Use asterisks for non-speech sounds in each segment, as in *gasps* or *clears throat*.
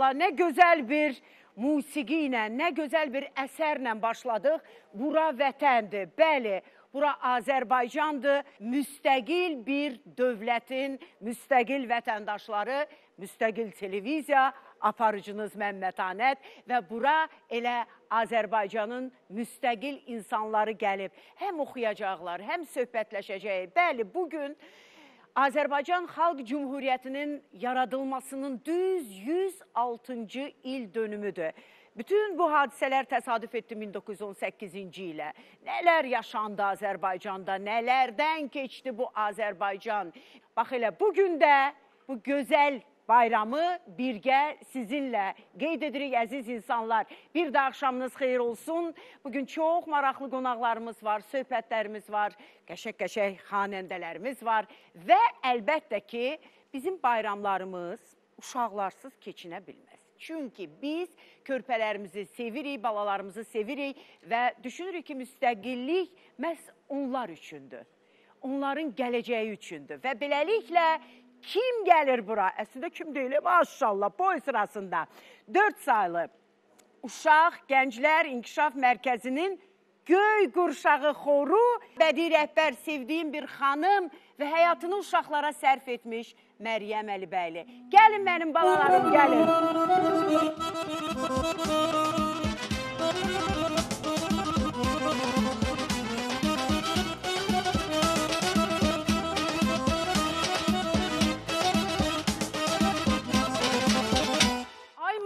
maşallah, nə gözəl bir musiqi ilə, nə gözəl bir əsərlə başladıq. Bura vətəndir. Bəli, bura Azərbaycandır. Müstəqil bir dövlətin müstəqil vətəndaşları, müstəqil televiziya, aparıcınız Məmmətanət və bura elə Azərbaycanın müstəqil insanları gəlib. Həm oxuyacaqlar, həm söhbətləşəcək. Bəli, bugün Azərbaycan Xalq Cümhuriyyətinin yaradılmasının düz 106-cı il dönümüdür. Bütün bu hadisələr təsadüf etdi 1918-ci ilə. Nələr yaşandı Azərbaycanda, nələrdən keçdi bu Azərbaycan. Bax elə bugün də bu gözəl bayramı birgə sizinlə qeyd edirik əziz insanlar. Bir də axşamınız xeyir olsun. Bugün çox maraqlı qonaqlarımız var, söhbətlərimiz var, qəşəng-qəşəng xanəndələrimiz var və əlbəttə ki, bizim bayramlarımız uşaqlarsız keçinə bilməz. Çünki biz körpələrimizi sevirik, balalarımızı sevirik və düşünürük ki, müstəqillik məhz onlar üçündür. Onların gələcəyi üçündür və beləliklə kim gəlir bura? Əslində kim deyil, maşallah, boy sırasında 4 saylı Uşaq Gənclər İnkişaf Mərkəzinin Göy Qurşağı xoru bədii rəhbər sevdiyim bir xanım və həyatını uşaqlara sərf etmiş Məryəm Əlibəyli. Gəlin mənim balalarım, gəlin.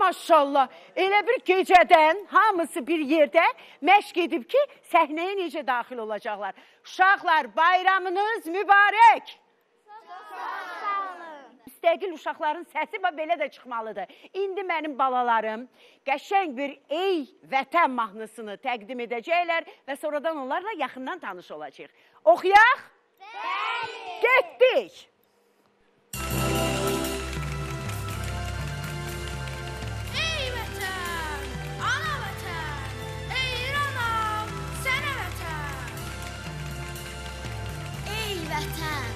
Maşallah, elə bir gecədən hamısı bir yerdə məşq edib ki, səhnəyə necə daxil olacaqlar. Uşaqlar, bayramınız mübarək. Müstəqil uşaqların səsi belə də çıxmalıdır. İndi mənim balalarım qəşəng bir ey vətən mahnısını təqdim edəcəklər və sonradan onlarla yaxından tanış olacağıq. Oxuyaq? Bəli. Getdik. Ey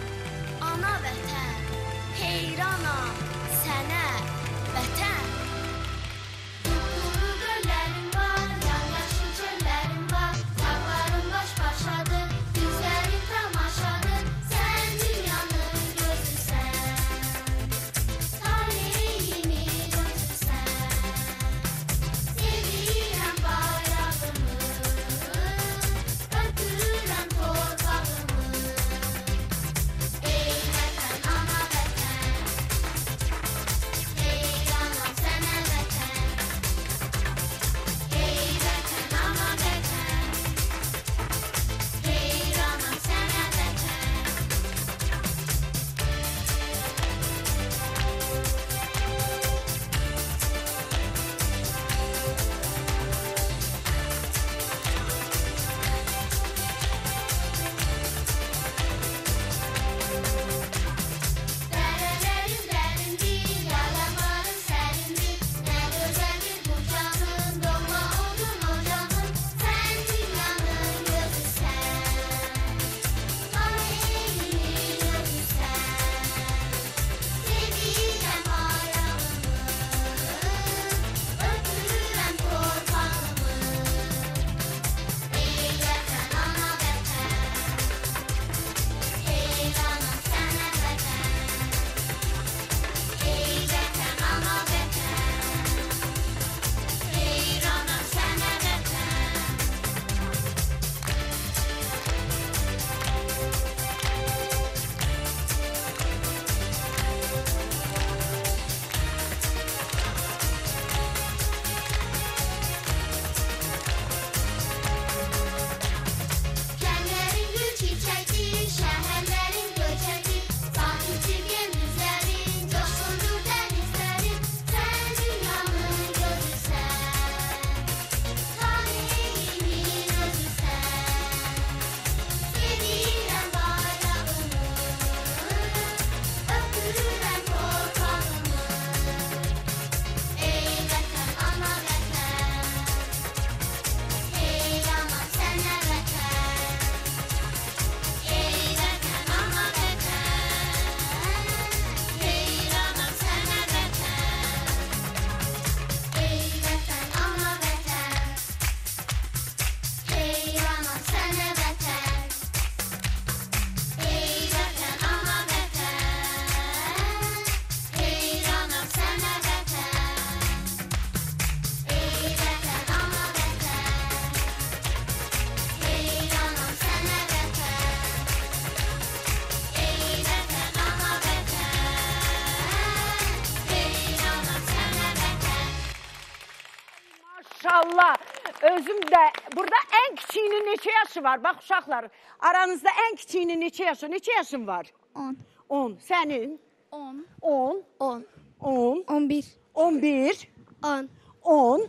yaşı var? Bax uşaqlar, aranızda ən kiçiyinin neçə yaşı? Neçə yaşın var? 10, 10. Sənin? 10, 10, 10, 10, 11, 11, 10, 10.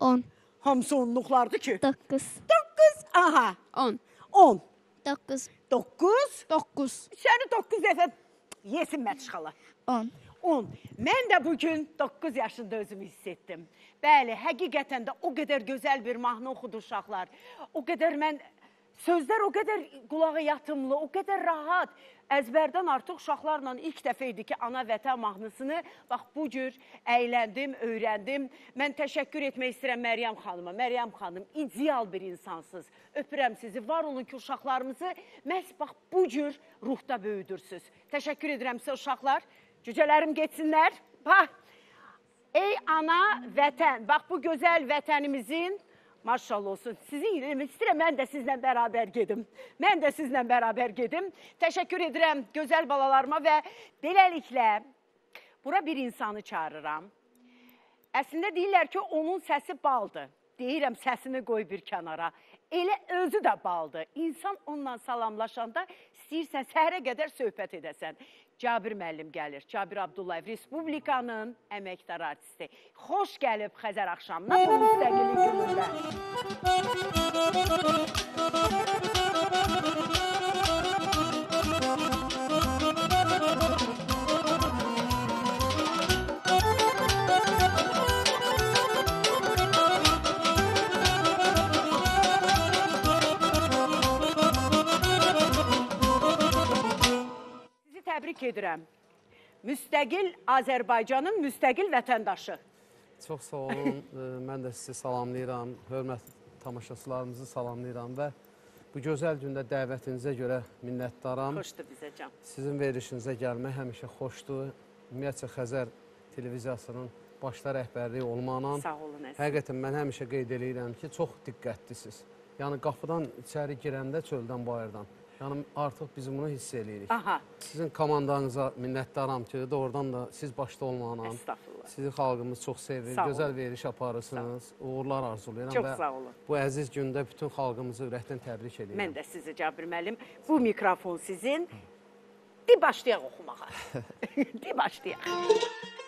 10, Hamısı onluqlardı ki. 9, 9. Aha. 10, 10. 9, 9. 9, Səni 9 dəfə yesin məçxala. 10. 10. Mən də bu gün 9 yaşında özümü hiss etdim. Bəli, həqiqətən də o qədər gözəl bir mahnı oxudu uşaqlar. O qədər mən sözlər o qədər qulağa yatımlı, o qədər rahat. Əzbərdən artıq uşaqlarla ilk dəfə idi ki, ana vətən mahnısını bax bu cür əyləndim, öyrəndim. Mən təşəkkür etmək istəyirəm Məryəm xanıma. Məryəm xanım, ideal bir insansınız. Öpürəm sizi. Var olun ki, uşaqlarımızı məhz bax bu cür ruhda böyüdürsüz. Təşəkkür edirəm sizə uşaqlar. Cücələrim getsinlər. Bax, ey ana vətən, bax bu gözəl vətənimizin maşallah olsun. Sizin demək istəyirəm, mən də sizlə bərabər gedim. Mən də sizlə bərabər gedim. Təşəkkür edirəm gözəl balalarıma və beləliklə bura bir insanı çağırıram. Əslində deyirlər ki, onun səsi baldır. Deyirəm, səsini qoy bir kənara. Elə özü də baldır. İnsan onunla salamlaşanda istəyirsən səhərə qədər söhbət edəsən. Cabir müəllim gəlir. Cabir Abdullayev Respublikanın əməkdar artisti. Xoş gəlib Xəzər axşamına bu müstəqillik günündə. Təbrik edirəm. Müstəqil Azərbaycanın müstəqil vətəndaşı. Çox sağ olun. *laughs* Mən də sizi salamlayıram. Hörmətli tamaşaçılarımızı salamlayıram və bu gözəl gündə dəvətinizə görə minnətdaram. Xoşdur bizə can. Sizin verilişinizə gəlmək həmişə xoşdur. Ümumiyyətcə Xəzər televiziyasının başda rəhbərliyi olmaqla Sağ olun əziz. həqiqətən mən həmişə qeyd edirəm ki, çox diqqətlisiniz. Yəni qapıdan içəri girəndə çöldən bayırdan. Yəni artıq biz bunu hiss eləyirik. Aha, Sizin komandanıza minnətdaram ki, doğrudan da siz başda olmaqla sizi xalqımız çox sevir. Gözəl veriliş aparırsınız. Uğurlar arzulayıram çox və sağ olun. bu əziz gündə bütün xalqımızı ürəkdən təbrik edirəm. Mən də sizi Cabir müəllim, bu mikrofon sizin. Di başlayaq oxumağa. *laughs* Di başlayaq.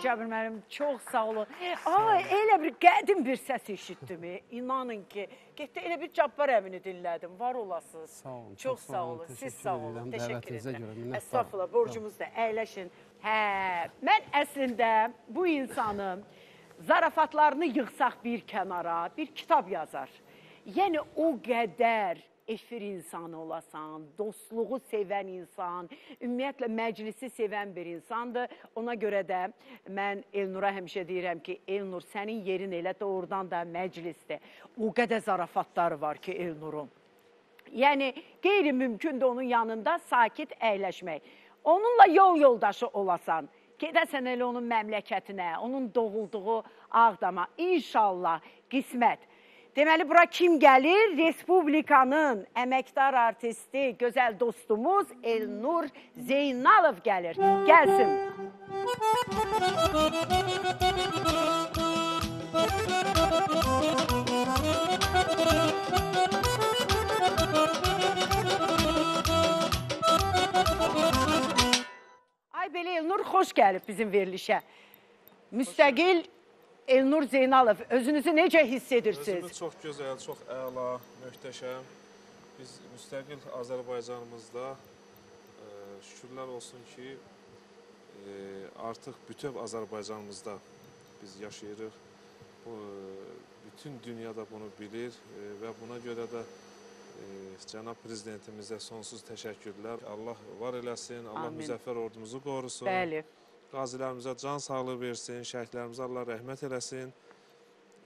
Ay Cabir müəllim, çox sağ olun. Ay, elə bir qədim bir səs eşitdim. İnanın ki, getdi elə bir Cabbar əmini dinlədim. Var olasınız. Sağ olun, Çox çox sağ olun. Siz sağ olun. Təşəkkür edirəm. görə minnətdaram. Estağfurullah, borcumuzdur. Əyləşin. Hə, mən əslində bu insanın zarafatlarını yığsaq bir kənara, bir kitab yazar. Yəni o qədər efir insanı olasan, dostluğu sevən insan, ümumiyyətlə məclisi sevən bir insandır. Ona görə də mən Elnura həmişə deyirəm ki, Elnur sənin yerin elə doğrudan da məclisdir. O qədər zarafatları var ki Elnurun. Yəni qeyri-mümkündür onun yanında sakit əyləşmək. Onunla yol yoldaşı olasan, gedəsən elə onun məmləkətinə, onun doğulduğu Ağdama. İnşallah qismət. Deməli bura kim gəlir? Respublikanın əməkdar artisti, gözəl dostumuz Elnur Zeynalov gəlir. Gəlsin. Ay belə Elnur xoş gəlib bizim verilişə. Müstəqil Elnur Zeynalov, özünüzü necə hiss edirsiniz? Özümüz çox gözəl, çox əla, möhtəşəm. Biz müstəqil Azərbaycanımızda e, şükürlər olsun ki, e, artıq bütöv Azərbaycanımızda biz yaşayırıq. Bu e, bütün dünyada bunu bilir e, və buna görə də e, cənab prezidentimizə sonsuz təşəkkürlər. Allah var eləsin, Allah Amin. müzəffər ordumuzu qorusun. Bəli. Qazilərimizə can sağlığı versin, şəhidlərimizə Allah rəhmət eləsin.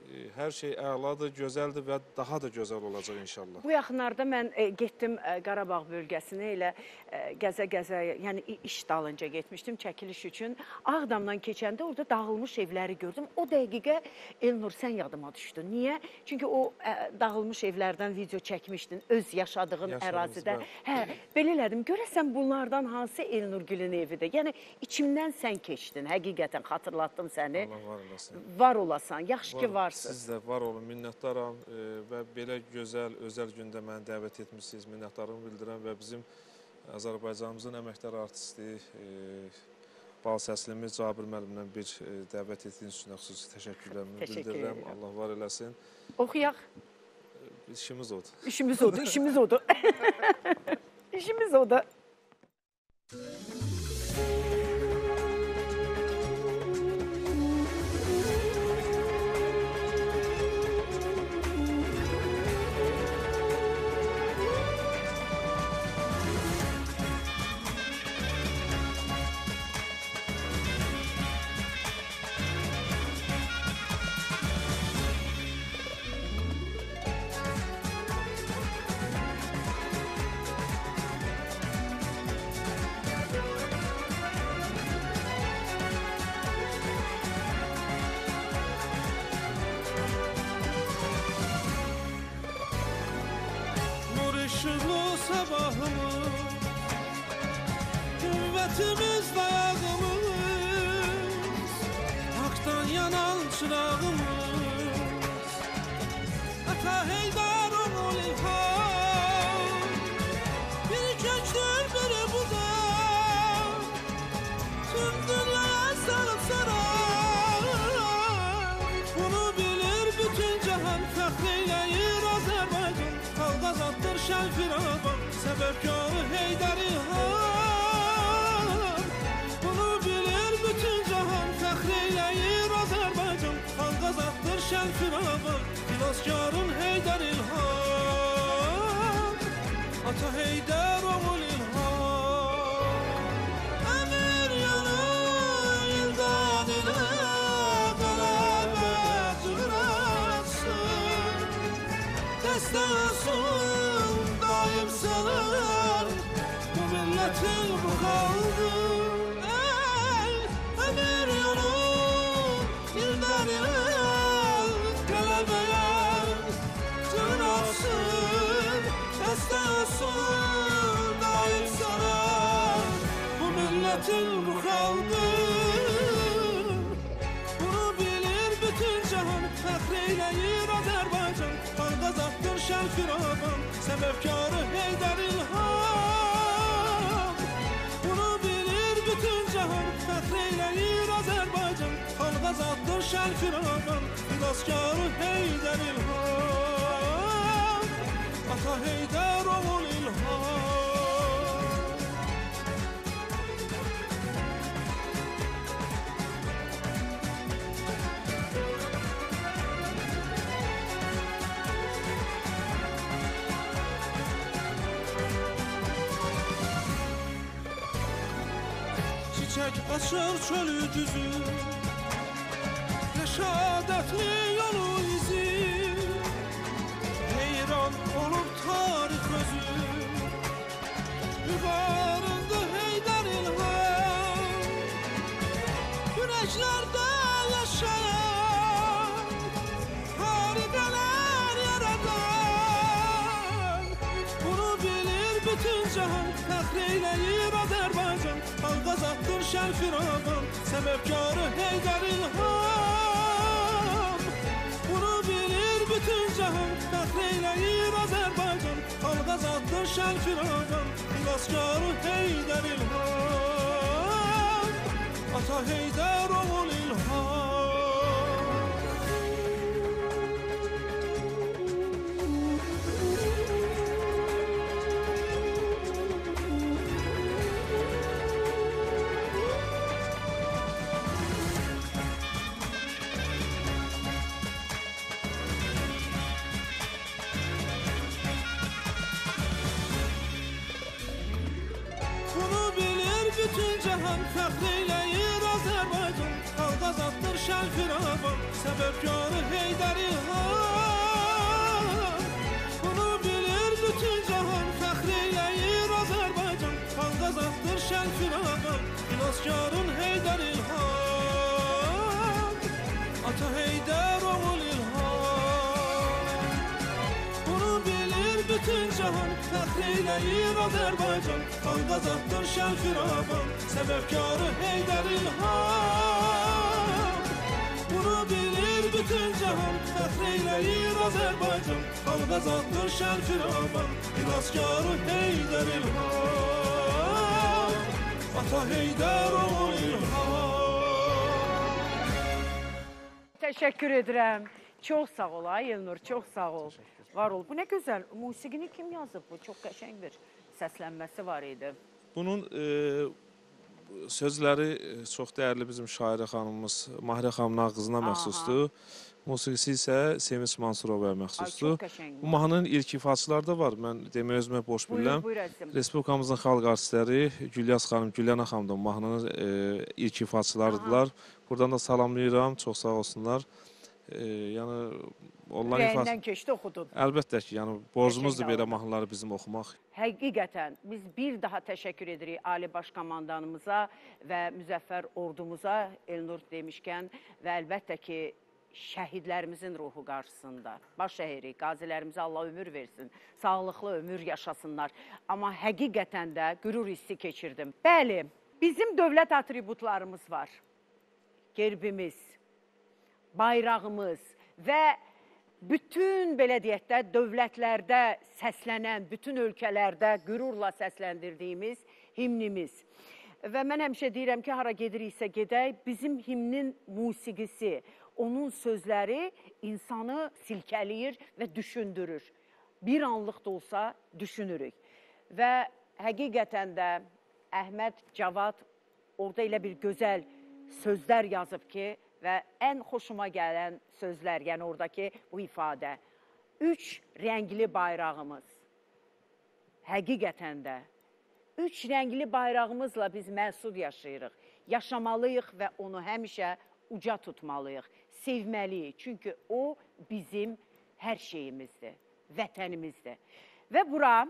E, Hər şey əladır, gözəldir və daha da gözəl olacaq inşallah. Bu yaxınlarda mən e, getdim e, Qarabağ bölgəsinə elə e, gəzə-gəzə, yəni i- iş dalınca getmişdim çəkiliş üçün. Ağdamdan keçəndə orada dağılmış evləri gördüm. O dəqiqə Elnur sən yadıma düşdün. Niyə? Çünki o ə, dağılmış evlərdən video çəkmişdin öz yaşadığın Yaşadığımız, ərazidə. bəli. Hə, belə elədim. Görəsən bunlardan hansı Elnur Gülün evidir? Yəni içimdən sən keçdin. Həqiqətən xatırlatdım səni. Allah var eləsin. Var olasan, yaxşı ki Var-. Siz də var olun, minnətdaram və belə gözəl, özəl gündə məni dəvət etmisiniz. Minnətdarlığımı bildirəm və bizim Azərbaycanımızın əməkdar artisti bal səslimiz Cabir müəllimlə bir dəvət etdiyiniz üçün xüsusi təşəkkürlərimi Təşəkkür bildirirəm. edirəm. Allah var eləsin. Oxuyaq. İşimiz odur. İşimiz odur, işimiz odur. *laughs* işimiz odur. Işıklı sabahımız Kuvvetimiz dayağımız Haktan yanan çırağımız. Ata heydar azaddır şən firavan Səbəbkarı Heydər İlham Bunu bilir bütün cahan Fəxreyləyir Azərbaycan. Xalq azaddır şən firavan Xilaskarın Heydər İlham Ata Heydər oğul İlham Əmir yanır ildən ilə qələbət uğraşsın Dəstə yalan Bu milletin bu kaldı? El ömür yolu Yıldan yıl Galebeye Can olsun Şeste olsun Daim sana Bu milletin bu kaldı? Azaddır şən firavan Səbəbkarı Heydər İlham. Bunu bilir bütün cahan Fəxr eyləyir Azərbaycan Xalq azaddır şən firavan Filaskarı Heydər İlham. Ata Heydər oğul İlham açar çölü düzü. Reşadetli yolu izi. Heyran olur tarih özü. Yuvarında bütün cahan Fəxr eyləyir Azərbaycan Xalq azaddır şən firavan Səbəbkarı Heydər İlham Bunu bilir bütün cahan Fəxr eyləyir Azərbaycan Xalq azaddır şən firavan Xilaskarı Heydər İlham Ata Heydər oğul Eyləyir Azərbaycan Xalq azaddır şən firavan Səbəbkarı Heydər İlham Bunu bilir bütün cahan Fəxr eyləyir Azərbaycan Xalq azaddır şən firavan Xilaskarı Heydər İlham Ata Heydər oğul İlham Təşəkkür edirəm. Çox sağ ol ay Elnur, çox sağ ol. Var ol. Bu nə gözəl. Musiqini kim yazıb bu? Çox qəşəng bir səslənməsi var idi. Bunun e, sözləri e, çox dəyərli bizim şairə xanımımız Mahirə xanım Nağızına Aha. məxsusdur. Musiqisi isə Sevinç Mansurovaya Ay məxsusdur. qəşəng. Bu mahnının ilk ifaçıları da var. Mən demək özümə boş bilirəm. Respublikamızın xalq artistləri Gülyaz xanım, Gülyana xanım da mahnının e, ilk ifaçılarıdılar. Buradan da salamlayıram. Çox sağ olsunlar. E, yəni onların ifaçı Ürəyindən keçdi oxudun. Əlbəttə ki, yəni borcumuzdur belə mahnıları bizim oxumaq. Həqiqətən biz bir daha təşəkkür edirik Ali Baş Komandanımıza və Müzəffər ordumuza Elnur demişkən və əlbəttə ki şəhidlərimizin ruhu qarşısında baş əyirik. Qazilərimizə Allah ömür versin. Sağlıqlı ömür yaşasınlar. Amma həqiqətən də qürur hissi keçirdim. Bəli, bizim dövlət atributlarımız var. Gerbimiz, bayrağımız və bütün belə deyək də dövlətlərdə səslənən, bütün ölkələrdə qürurla səsləndirdiyimiz himnimiz. Və mən həmişə deyirəm ki, hara gediriksə gedək, bizim himnin musiqisi, onun sözləri insanı silkələyir və düşündürür. Bir anlıq da olsa düşünürük. Və həqiqətən də Əhməd Cavad orada elə bir gözəl sözlər yazıb ki, və ən xoşuma gələn sözlər, yəni oradakı bu ifadə. Üç rəngli bayrağımız. Həqiqətən də üç rəngli bayrağımızla biz məsud yaşayırıq. Yaşamalıyıq və onu həmişə uca tutmalıyıq. Sevməliyik. Çünki o bizim hər şeyimizdir, vətənimizdir. Və bura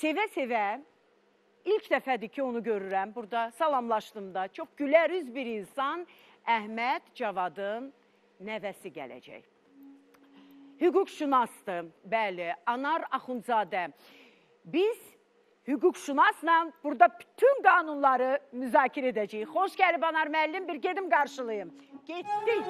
sevə-sevə ilk dəfədir ki, onu görürəm. Burada salamlaşdım da. Çox gülər üz bir insan Əhməd Cavadın nəvəsi gələcək. Hüquqşünasdır, bəli, Anar Axundzadə. Biz hüquqşünasla burada bütün qanunları müzakirə edəcəyik. Xoş gəlib Anar müəllim, bir gedim qarşılayım. Getdik.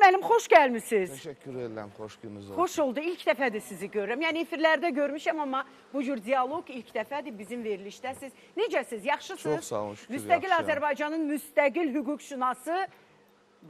Müəllim, xoş gəlmisiniz. Teşekkür ederim. Hoş gününüz olsun. Xoş oldu. İlk dəfədir sizi görürəm. Yəni efirlərdə görmüşəm amma bu cür dialoq ilk dəfədir bizim verilişdəsiz. Necəsiz? Yaxşısınız? Çox sağ olun, şükür, Müstəqil yaxşıyam. Azərbaycanın müstəqil hüquqşünası.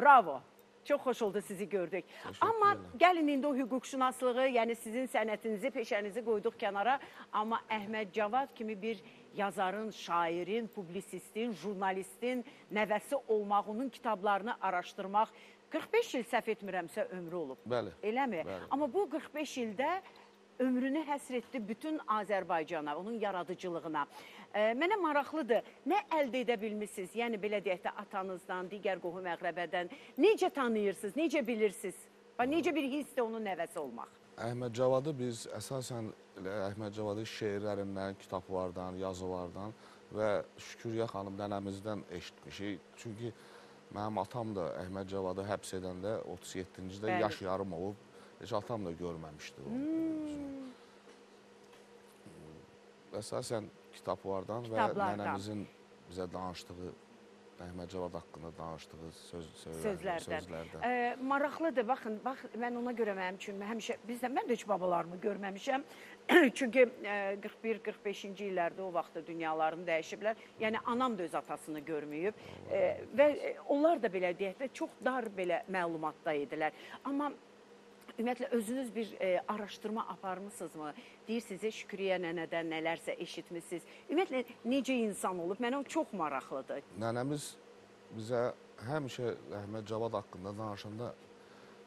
Bravo. Çox xoş oldu sizi gördük. Amma gəlin indi o hüquqşünaslığı, yəni sizin sənətinizi, peşənizi qoyduq kənara, amma Əhməd Cavad kimi bir yazarın, şairin, publisistin, jurnalistin nəvəsi olmaq, onun kitablarını araşdırmaq 45 il səhv etmirəmsə ömrü olub. Bəli, Eləmi? bəli. Amma bu 45 ildə ömrünü həsr etdi bütün Azərbaycana, onun yaradıcılığına. E, mənə maraqlıdır. Nə əldə edə bilmisiniz? Yəni belə deyək də atanızdan, digər qohum əqrəbədən necə tanıyırsınız, necə bilirsiniz? Və necə bir hissdir onun nəvəsi olmaq? Əhməd Cavadı biz əsasən Əhməd Cavadı şeirlərindən, kitablardan, yazılardan və Şüküryə xanım nənəmizdən eşitmişik. Çünki mənim atam da Əhməd Cavadı həbs edəndə 37-ci də yaş yarım olub. Heç atam da görməmişdi o. üzünü. Əsasən kitablardan, və Kitablardan. nənəmizin bizə danışdığı Əhməd Cavad haqqında danışdığı söz, sözlər, sözlərdən. sözlərdən. E, maraqlıdır. Baxın, bax mən ona görə mənim üçün həmişə bizdə mən də heç babalarımı görməmişəm. *clears throat* Çünki e, 41-45-ci illərdə o vaxtda dünyalarını dəyişiblər. Yəni anam da öz atasını görməyib e, və onlar da belə deyək də çox dar belə məlumatda idilər. Amma Ümumiyyətlə özünüz bir e, araşdırma aparmısınızmı? Deyirsiniz, Şükriyə nənədən nələrsə eşitmisiniz. Ümumiyyətlə necə insan olub? Mənə o çox maraqlıdır. Nənəmiz bizə həmişə Əhməd Cavad haqqında danışanda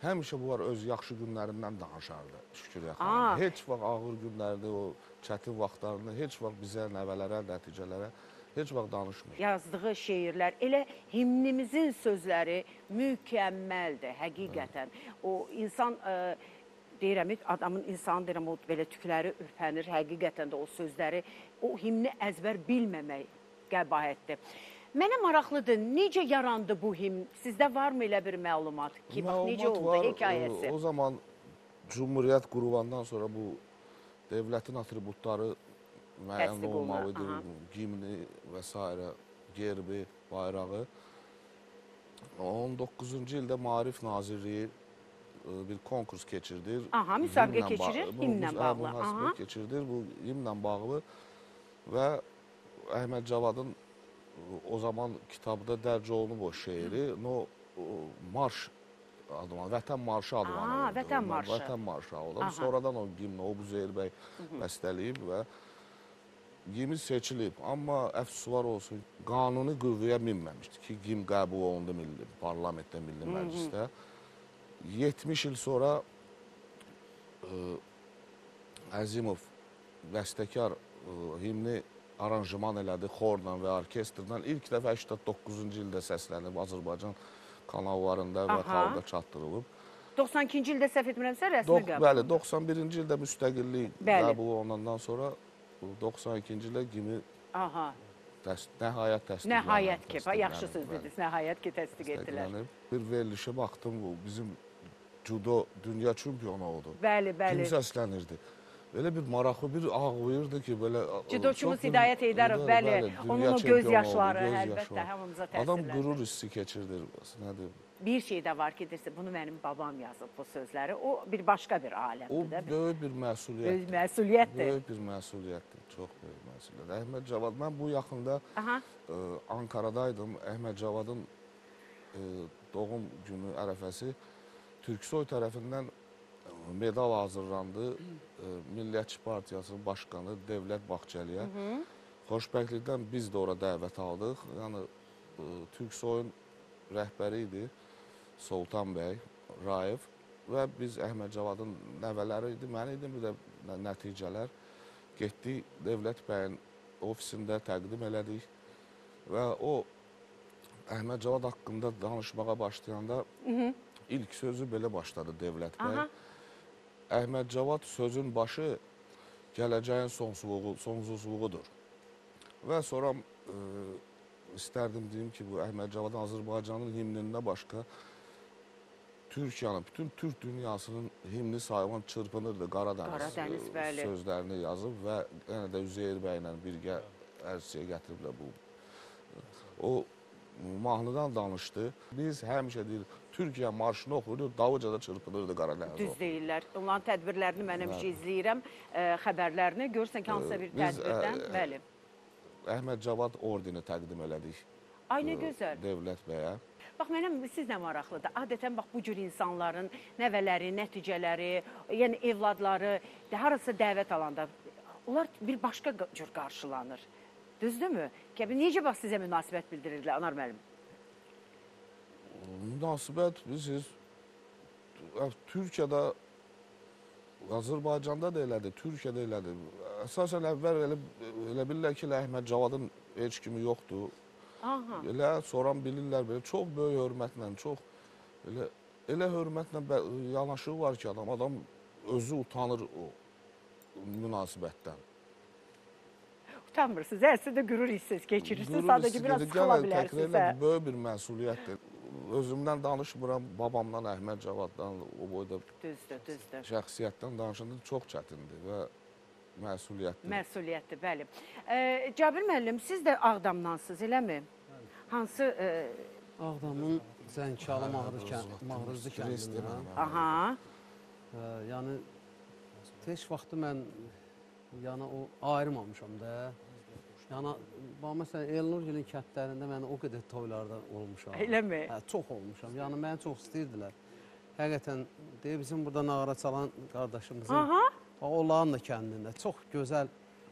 həmişə bunlar öz yaxşı günlərindən danışardı Şükürə Aa. xanım. Heç vaxt ağır günlərdə o çətin vaxtlarında heç vaxt bizə nəvələrə, nəticələrə heç vaxt danışmır. yazdığı şeirlər, elə himnimizin sözləri mükəmməldir həqiqətən. O insan ə, deyirəm, adamın insan deyirəm o belə tükləri ürpənir həqiqətən də o sözləri, o himni əzbər bilməmək qəbahətdir. Mənə maraqlıdır, necə yarandı bu himn? Sizdə varmı elə bir məlumat ki, bax necə Məlumat oldu var, hekayəsi? O zaman Cumhuriyyət qurulandan sonra bu dövlətin atributları müəyyən Təsdiq aha. Gimni və s. gerbi, bayrağı. 19-cu ildə Maarif Nazirliyi e, bir konkurs keçirdir. Aha, müsabiqə keçirir, himnlə bu- bağlı, hə, müsabaqə aha. keçirdir. Bu himnlə bağlı və Əhməd Cavadın o zaman kitabda dərc olunub o şeiri. No marş adına, Vətən marşı adlanırdı. Aa, Vətən marşı. Vətən marşı. Aha. Sonradan o gimni o Buzeyir bəy bəstələyib və gimi seçilib. Amma əfsuslar olsun, qanuni qüvvəyə minməmişdi ki, gim qəbul olundu milli parlamentdə, milli məclisdə. 70 il sonra ə, Əzimov bəstəkar himni aranjman elədi xorla və orkestrdən. İlk dəfə 89-cu ildə səslənib Azərbaycan kanallarında və Aha. xalqa çatdırılıb. 92-ci ildə səhv etmirəmsə rəsmi qəbul. bəli, 91-ci ildə müstəqillik Bəli. qəbul olunandan sonra bu 92-ci ildə kimi Aha. təs nəhayət təsdiqlənib. Nəhayət ki, yaxşı söz bəli, dediniz. Nəhayət ki, təsdiq etdilər. Bir verilişə baxdım, bu bizim judo dünya çempionu oldu. Bəli, bəli. Kim səslənirdi? Elə bir maraqlı, bir ağlayırdı ki, belə... Judoçumuz çox bir- Hidayət Heydərov, bəli, dünya onun o göz yaşları göz əlbəttə yaşları. hamımıza Adam təsirləndir. qürur hissi keçirdir, nədir? Bir şey də var ki, deyirsə, bunu mənim babam yazıb bu sözləri. O bir başqa bir O aləmdir də. bir böyük bir məsuliyyət. Öz məsuliyyətdir. Böyük bir məsuliyyətdir, çox böyük məsuliyyət. Əhməd Cavad, mən bu yaxında Aha. ə, Ankaradaydım. Əhməd Cavadın ə, doğum günü ərəfəsi Türksoy tərəfindən ə, medal hazırlandı. Ə, Milliyyətçi Partiyasının başqanı Devlət Bağçaliyə. Xoşbəxtlikdən biz də ora dəvət aldıq. Yəni ə, Türksoyun rəhbəri idi Sultan bəy Rayev və biz Əhməd Cavadın nəvələri idi. Mən idim bir də nə- nəticələr getdik Devlət bəyin ofisində təqdim elədik və o Əhməd Cavad haqqında danışmağa başlayanda ilk sözü belə başladı Devlət bəy. Aha. Əhməd Cavad sözün başı gələcəyin sonsuzluğu, sonsuzluğudur. Və sonra e, istərdim deyim ki, bu Əhməd Cavad Azərbaycanın himnindən başqa Türkiyənin, bütün Türk dünyasının himni sayılan çırpınırdı Qaradəniz, Qaradəniz, e, sözlərini yazıb və yenə də Üzeyir bəylə birgə ərsəyə gətiriblər bu. O mahnıdan danışdı. Biz həmişə deyir, Türkiyə marşını oxuyurdu, Davuca da çırpınırdı Qaradəniz. Düz deyirlər. Onların tədbirlərini mən həmişə Bəli. izləyirəm, ə, xəbərlərini. Görürsən ki, hansısa bir Biz, tədbirdən, ə, bəli. Əhməd Cavad ordeni təqdim elədik Ay nə gözəl. Dövlət bəyə. Bax mənə sizlə maraqlıdır. Adətən bax bu cür insanların nəvələri, nəticələri, yəni evladları harasa dəvət alanda onlar bir başqa qa- cür qarşılanır. Düzdürmü? Kəbi necə bax sizə münasibət bildirirlər Anar müəllim? Münasibət bilirsiniz, Türkiyədə, Azərbaycanda da elədir, Türkiyədə elədir. Əsasən əvvəl elə, elə bilirlər ki, Əhməd Cavadın heç kimi yoxdur. Aha. Elə sonra bilirlər belə çox böyük hörmətlə, çox elə elə hörmətlə yanaşığı var ki, adam adam özü utanır o münasibətdən. Utanmırsınız. Əslində qürur hissiniz keçirirsiniz. Qürur Sadəcə hissi biraz sıxıla Yenə təkrar bilərsiniz. edirəm, hə? Böyük bir məsuliyyətdir. Özümdən danışmıram, babamdan, Əhməd Cavaddan, o boyda Düzdür, düzdür. şəxsiyyətdən danışanda çox çətindir və məsuliyyətdir. Məsuliyyətdir, bəli. E, Cabir müəllim, siz də Ağdamdansınız, eləmi? Hansı e, Ağdamın Zəngşalı Mağrız kən- Mağrızlı kəndindən. aha, Ə, yəni heç vaxtı mən yəni o ayırmamışam da. Yəni məsələn Elnurgilin kəndlərində mən o qədər toylarda olmuşam. Eləmi? Hə, çox olmuşam. Yəni məni çox istəyirdilər. Həqiqətən deyə bizim burada nağara çalan qardaşımızın aha. Da kəndində çox gözəl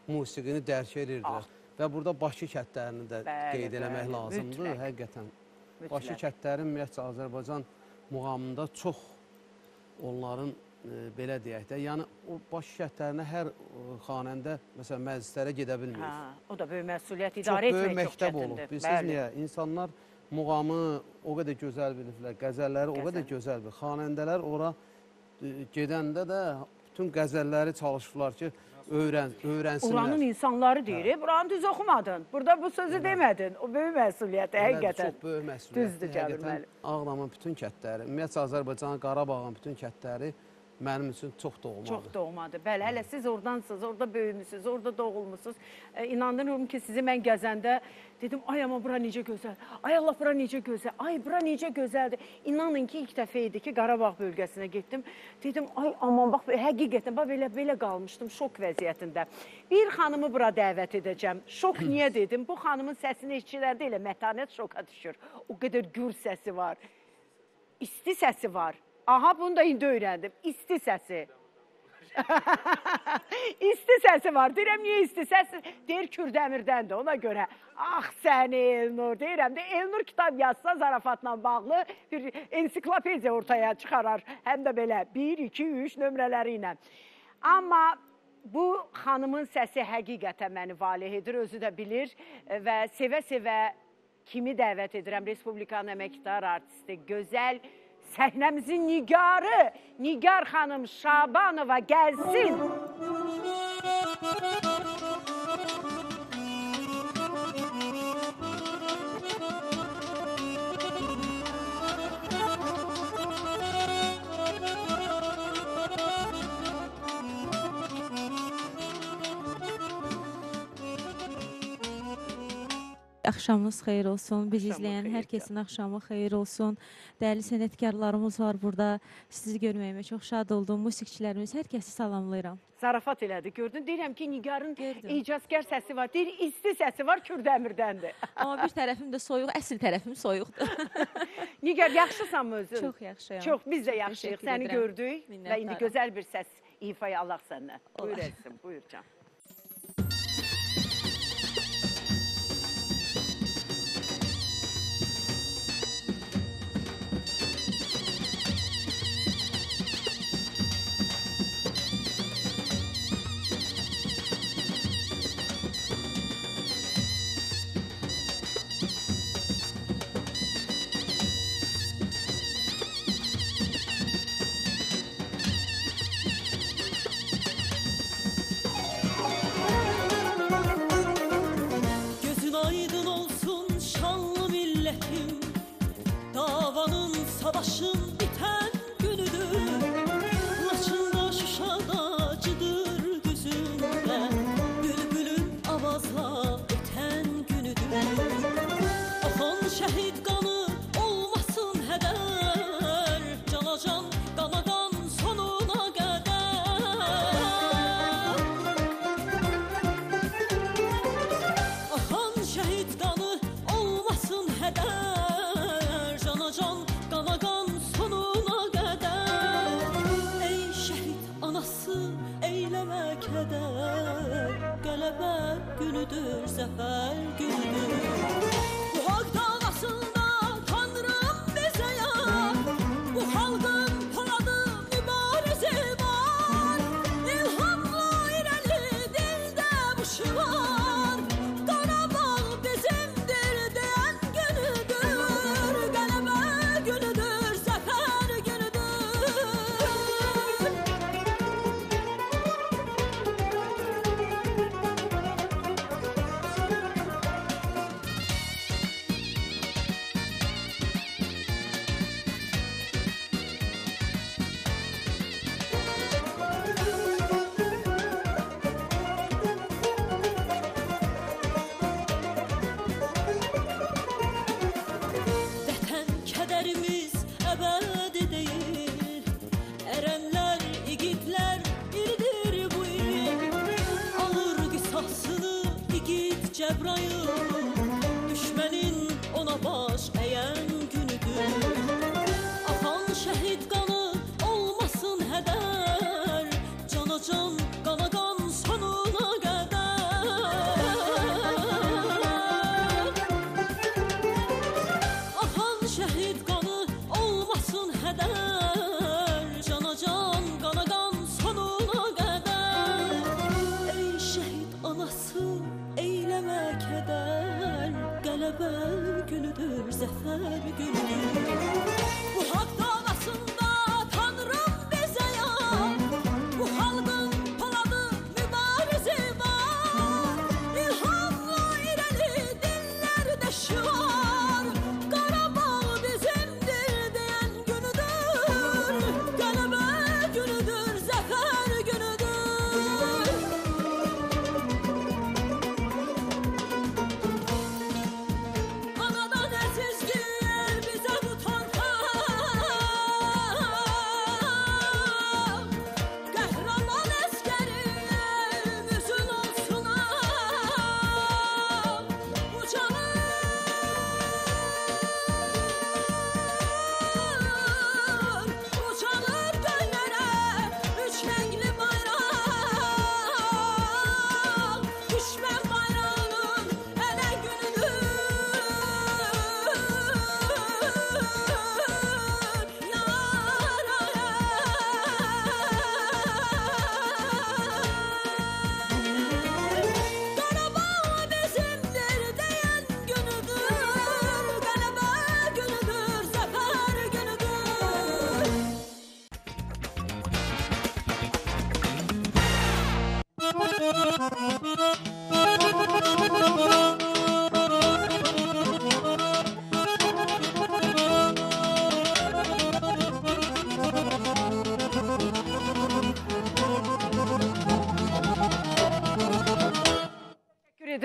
musiqini dərk edirdilər. Və burada Bakı kəndlərini də Bəli, qeyd eləmək bəli, lazımdır. mütləq. Həqiqətən Bakı Mütləq. kəndləri ümumiyyətcə Azərbaycan muğamında çox onların e, belə deyək də, yəni o Bakı kəndlərinə hər e, xanəndə məsələn məclislərə gedə bilmir. Hə, o da böyük məsuliyyət Çox idarə böyük etmək çox məktəb çətindir. olub. Bilirsiniz niyə? İnsanlar muğamı o qədər gözəl biliblər, qəzəlləri o qədər Qəzəl. gözəl bilir. Xanəndələr ora e, gedəndə də bütün qəzəlləri çalışıblar ki, öyrən, öyrənsinlər. Oranın insanları deyir, hə. buranı düz oxumadın. Burada bu sözü demədin. O böyük məsuliyyət həqiqətən. Çox böyük məsuliyyətdir. Düzdür, Həqiqətən müəllim. Ağdamın bütün kəndləri, ümumiyyətlə Azərbaycanın, Qarabağın bütün kəndləri mənim üçün çox doğmadır. Çox doğmadır. Bəli, hələ siz ordansınız, orada böyümüsünüz, orada doğulmusunuz. E, inanıram ki, sizi mən gəzəndə dedim, ay amma bura necə gözəl. Ay Allah bura necə gözəl. Ay bura necə gözəldir. İnanın ki, ilk dəfə idi ki, Qarabağ bölgəsinə getdim. Dedim, ay aman bax həqiqətən bax belə belə qalmışdım şok vəziyyətində. Bir xanımı bura dəvət edəcəm. Şok *clears throat* niyə dedim? Bu xanımın səsini eşidəndə elə mətanət şoka düşür. O qədər gür səsi var. İsti səsi var. Aha bunu da indi öyrəndim. İsti səsi. *laughs* isti səsi var. Deyirəm niyə isti səsi? Deyir Kürdəmirdəndir ona görə. Ax səni Elnur deyirəm də Elnur kitab yazsa zarafatla bağlı bir ensiklopediya ortaya çıxarar. Həm də belə 1 2 3 nömrələri ilə. Amma bu xanımın səsi həqiqətən məni valeh edir, özü də bilir və sevə-sevə kimi dəvət edirəm Respublikanın əməkdar artisti, gözəl səhnəmizin nigarı Nigar xanım Şabanova gəlsin. Axşamınız xeyir olsun. Biz Axşamın izləyən xeyir hər kəsin axşamı xeyir olsun. Dəyərli sənətkarlarımız var burada. Sizi görməyimə çox şad oldum. Musiqiçilərimiz, hər kəsi salamlayıram. Zarafat elədi. Gördün? Deyirəm ki, Nigarın icazkar səsi var. Deyir, isti səsi var Kürdəmirdəndir. *laughs* Amma bir tərəfim də soyuq, əsl tərəfim soyuqdur. *laughs* Nigar yaxşısanmı özün? çox yaxşıyam. Çox biz də yaxşıyıq. Səni edirəm. gördük və indi gözəl bir səs ifaya Allah səndən. Buyur etsin, buyur can.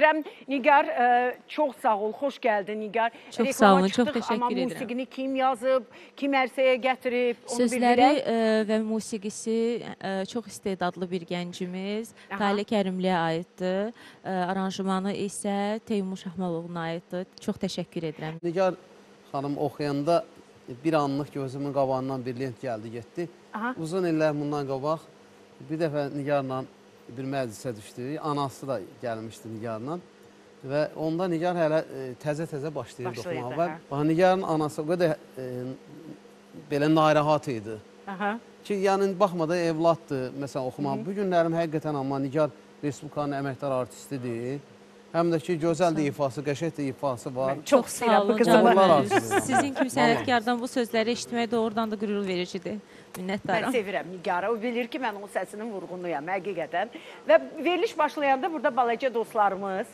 Edirəm. Nigar, ə, çox sağ ol, xoş gəldin Nigar. Çox Reklama sağ olun, çox çıxdıq, təşəkkür amma edirəm. musiqini kim yazıb, kim ərsəyə gətirib, onu Sözləri bildirək. ə, və musiqisi ə, çox istedadlı bir gəncimiz. Talə Kərimliyə aiddir. Aranjmanı isə Teymur Şahmalovuna aiddir. Çox təşəkkür edirəm. Nigar xanım oxuyanda bir anlıq gözümün qabağından bir lent gəldi, getdi. Aha. Uzun illər bundan qabaq bir dəfə Nigarla bir məclisə düşdük. Anası da gəlmişdi Nigarla. Və onda Nigar hələ e, təzə-təzə başlayırdı Başlayırdı, oxumağa. Və hə. Nigarın anası o qədər e, belə narahat idi. Aha. Ki, yəni baxmadan evladdır, məsələn oxumaq. Bu günlərim həqiqətən amma Nigar Respublikanın əməkdar artistidir. Həm də ki, gözəl də ifası, qəşəng də ifası var. Mən çox sağ olun. Sizin kimi sənətkardan bu sözləri eşitmək doğrudan da qürur vericidir. Mən Minnətdaram. sevirəm Nigarı. O bilir ki, mən onun səsinin vurğunuyam həqiqətən. Və veriliş başlayanda burada balaca dostlarımız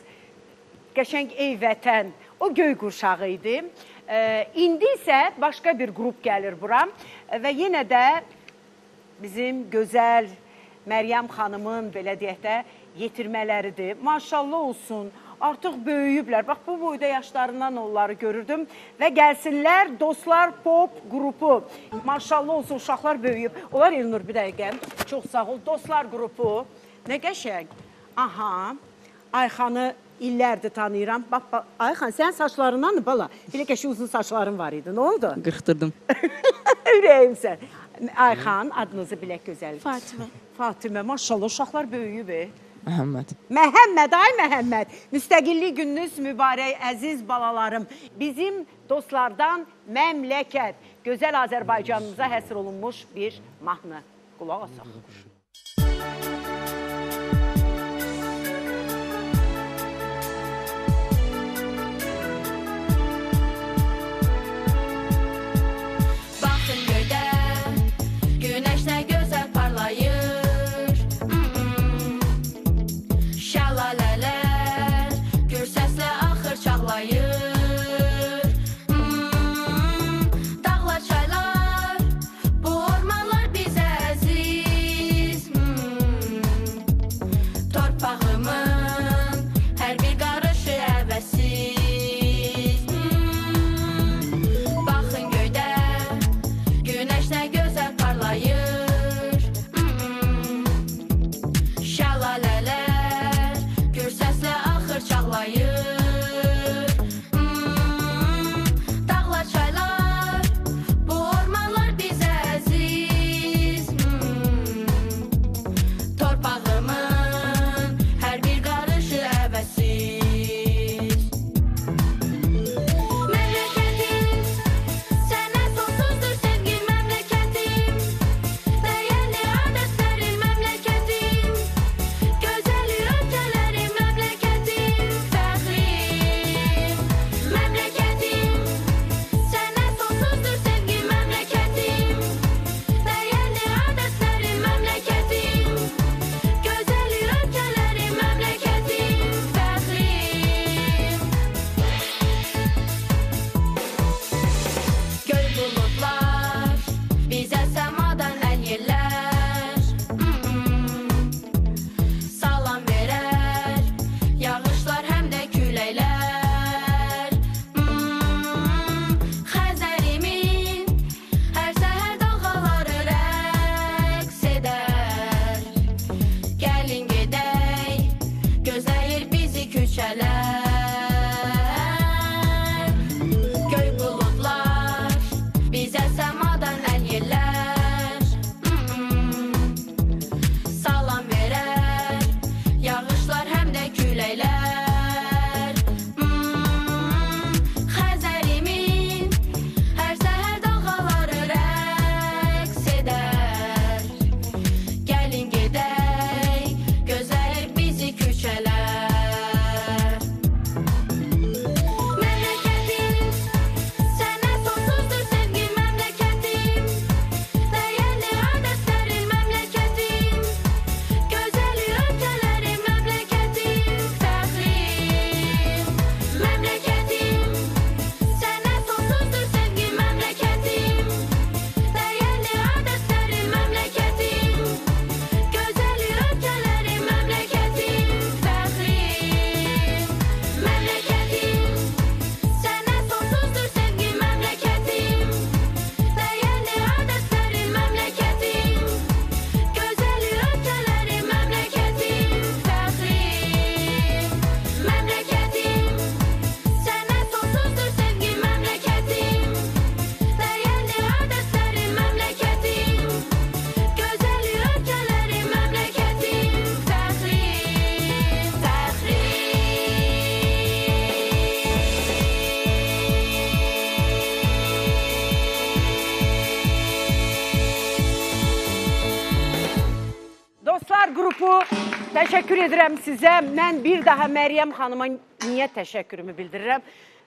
qəşəng ey vətən o göy qurşağı idi. E, indi isə başqa bir qrup gəlir bura və yenə də bizim gözəl Məryəm xanımın belə deyək də yetirmələridir. Maşallah olsun. Artıq böyüyüblər. Bax bu boyda yaşlarından onları görürdüm və gəlsinlər dostlar pop qrupu. Maşallah olsun uşaqlar böyüyüb. Onlar Elnur bir dəqiqə. Çox sağ ol. Dostlar qrupu. Nə qəşəng. Aha. Ayxanı illərdir tanıyıram. Bax, bax Ayxan sən saçlarından bala. Belə qəşəng uzun saçların var idi. Nə oldu? Qırxdırdım. *laughs* Ürəyimsən. Ayxan adınızı bilək gözəl. Fatimə. Fatimə, maşallah uşaqlar böyüyüb. Məhəmməd. Məhəmməd, ay Məhəmməd. Müstəqillik gününüz mübarək əziz balalarım. Bizim dostlardan məmləkət, gözəl Azərbaycanımıza həsr olunmuş bir mahnı. Qulaq asaq. Baxın qrupu təşəkkür edirəm sizə. Mən bir daha Məryəm xanıma niyə təşəkkürümü bildirirəm?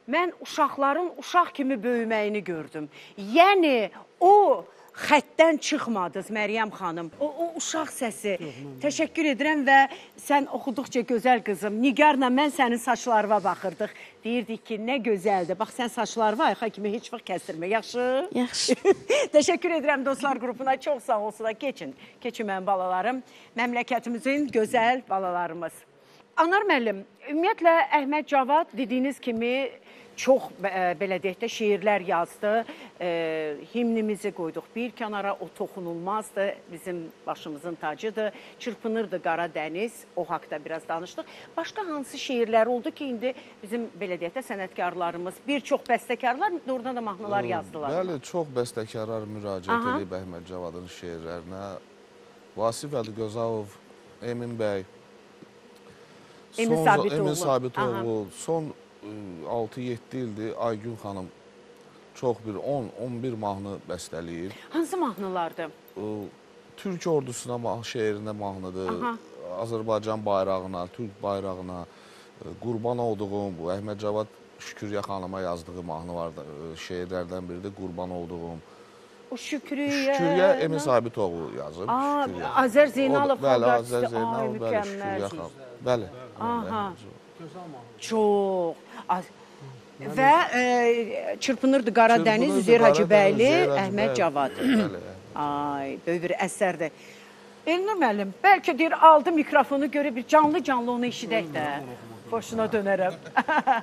Mən uşaqların uşaq kimi böyüməyini gördüm. Yəni o xəttdən çıxmadınız Məryəm xanım. O, o uşaq səsi. Təşəkkür edirəm və sən oxuduqca gözəl qızım. Nigarla mən sənin saçlarına baxırdıq. Deyirdik ki, nə gözəldir. Bax sən saçlarını ayxa kimi heç vaxt kəstirmə. Yaxşı? Yaxşı. *laughs* Təşəkkür edirəm dostlar qrupuna. Çox sağ olsunlar. Keçin. Keçin mənim balalarım. Məmləkətimizin gözəl balalarımız. Anar müəllim, ümumiyyətlə Əhməd Cavad dediyiniz kimi çox ə, belə deyək də şeirlər yazdı. E, himnimizi qoyduq bir kənara. O toxunulmazdı. Bizim başımızın tacıdır. Çırpınırdı qara dəniz. O haqqda biraz danışdıq. Başqa hansı şeirlər oldu ki, indi bizim belə deyək də sənətkarlarımız, bir çox bəstəkarlar doğrudan da mahnılar yazdılar. Bəli, çox bəstəkarlar müraciət edib Əhməd Cavadın şeirlərinə. Vasif Əlgözalov, Emin bəy, Emin Sabitoğlu. Son 6-7 ildir Aygün xanım çox bir 10-11 mahnı bəstələyir. Hansı mahnılardır? Türk ordusuna mah- şeirinə mahnıdır. Aha. Azərbaycan bayrağına, Türk bayrağına qurban olduğum bu Əhməd Cavad Şüküryə xanıma yazdığı mahnı var da, ıı, şeirlərdən biri də qurban olduğum. O Şükrüyə. Şüküryə Emin Sabitoğlu yazıb. Aa. Azər Zeynalov Bəli. Azər Zeynalov, bəli. Şüküryə xanım. Bəli. Aha. Çox. Və e, çırpınırdı Qara Çırpınırdı Dəniz Üzeyir Hacıbəyli, Əhməd. Cavad. Ay, böyük bir əsərdir. Elnur müəllim, bəlkə deyir aldı mikrofonu görə bir canlı-canlı onu eşidək də. Boşuna dönərəm.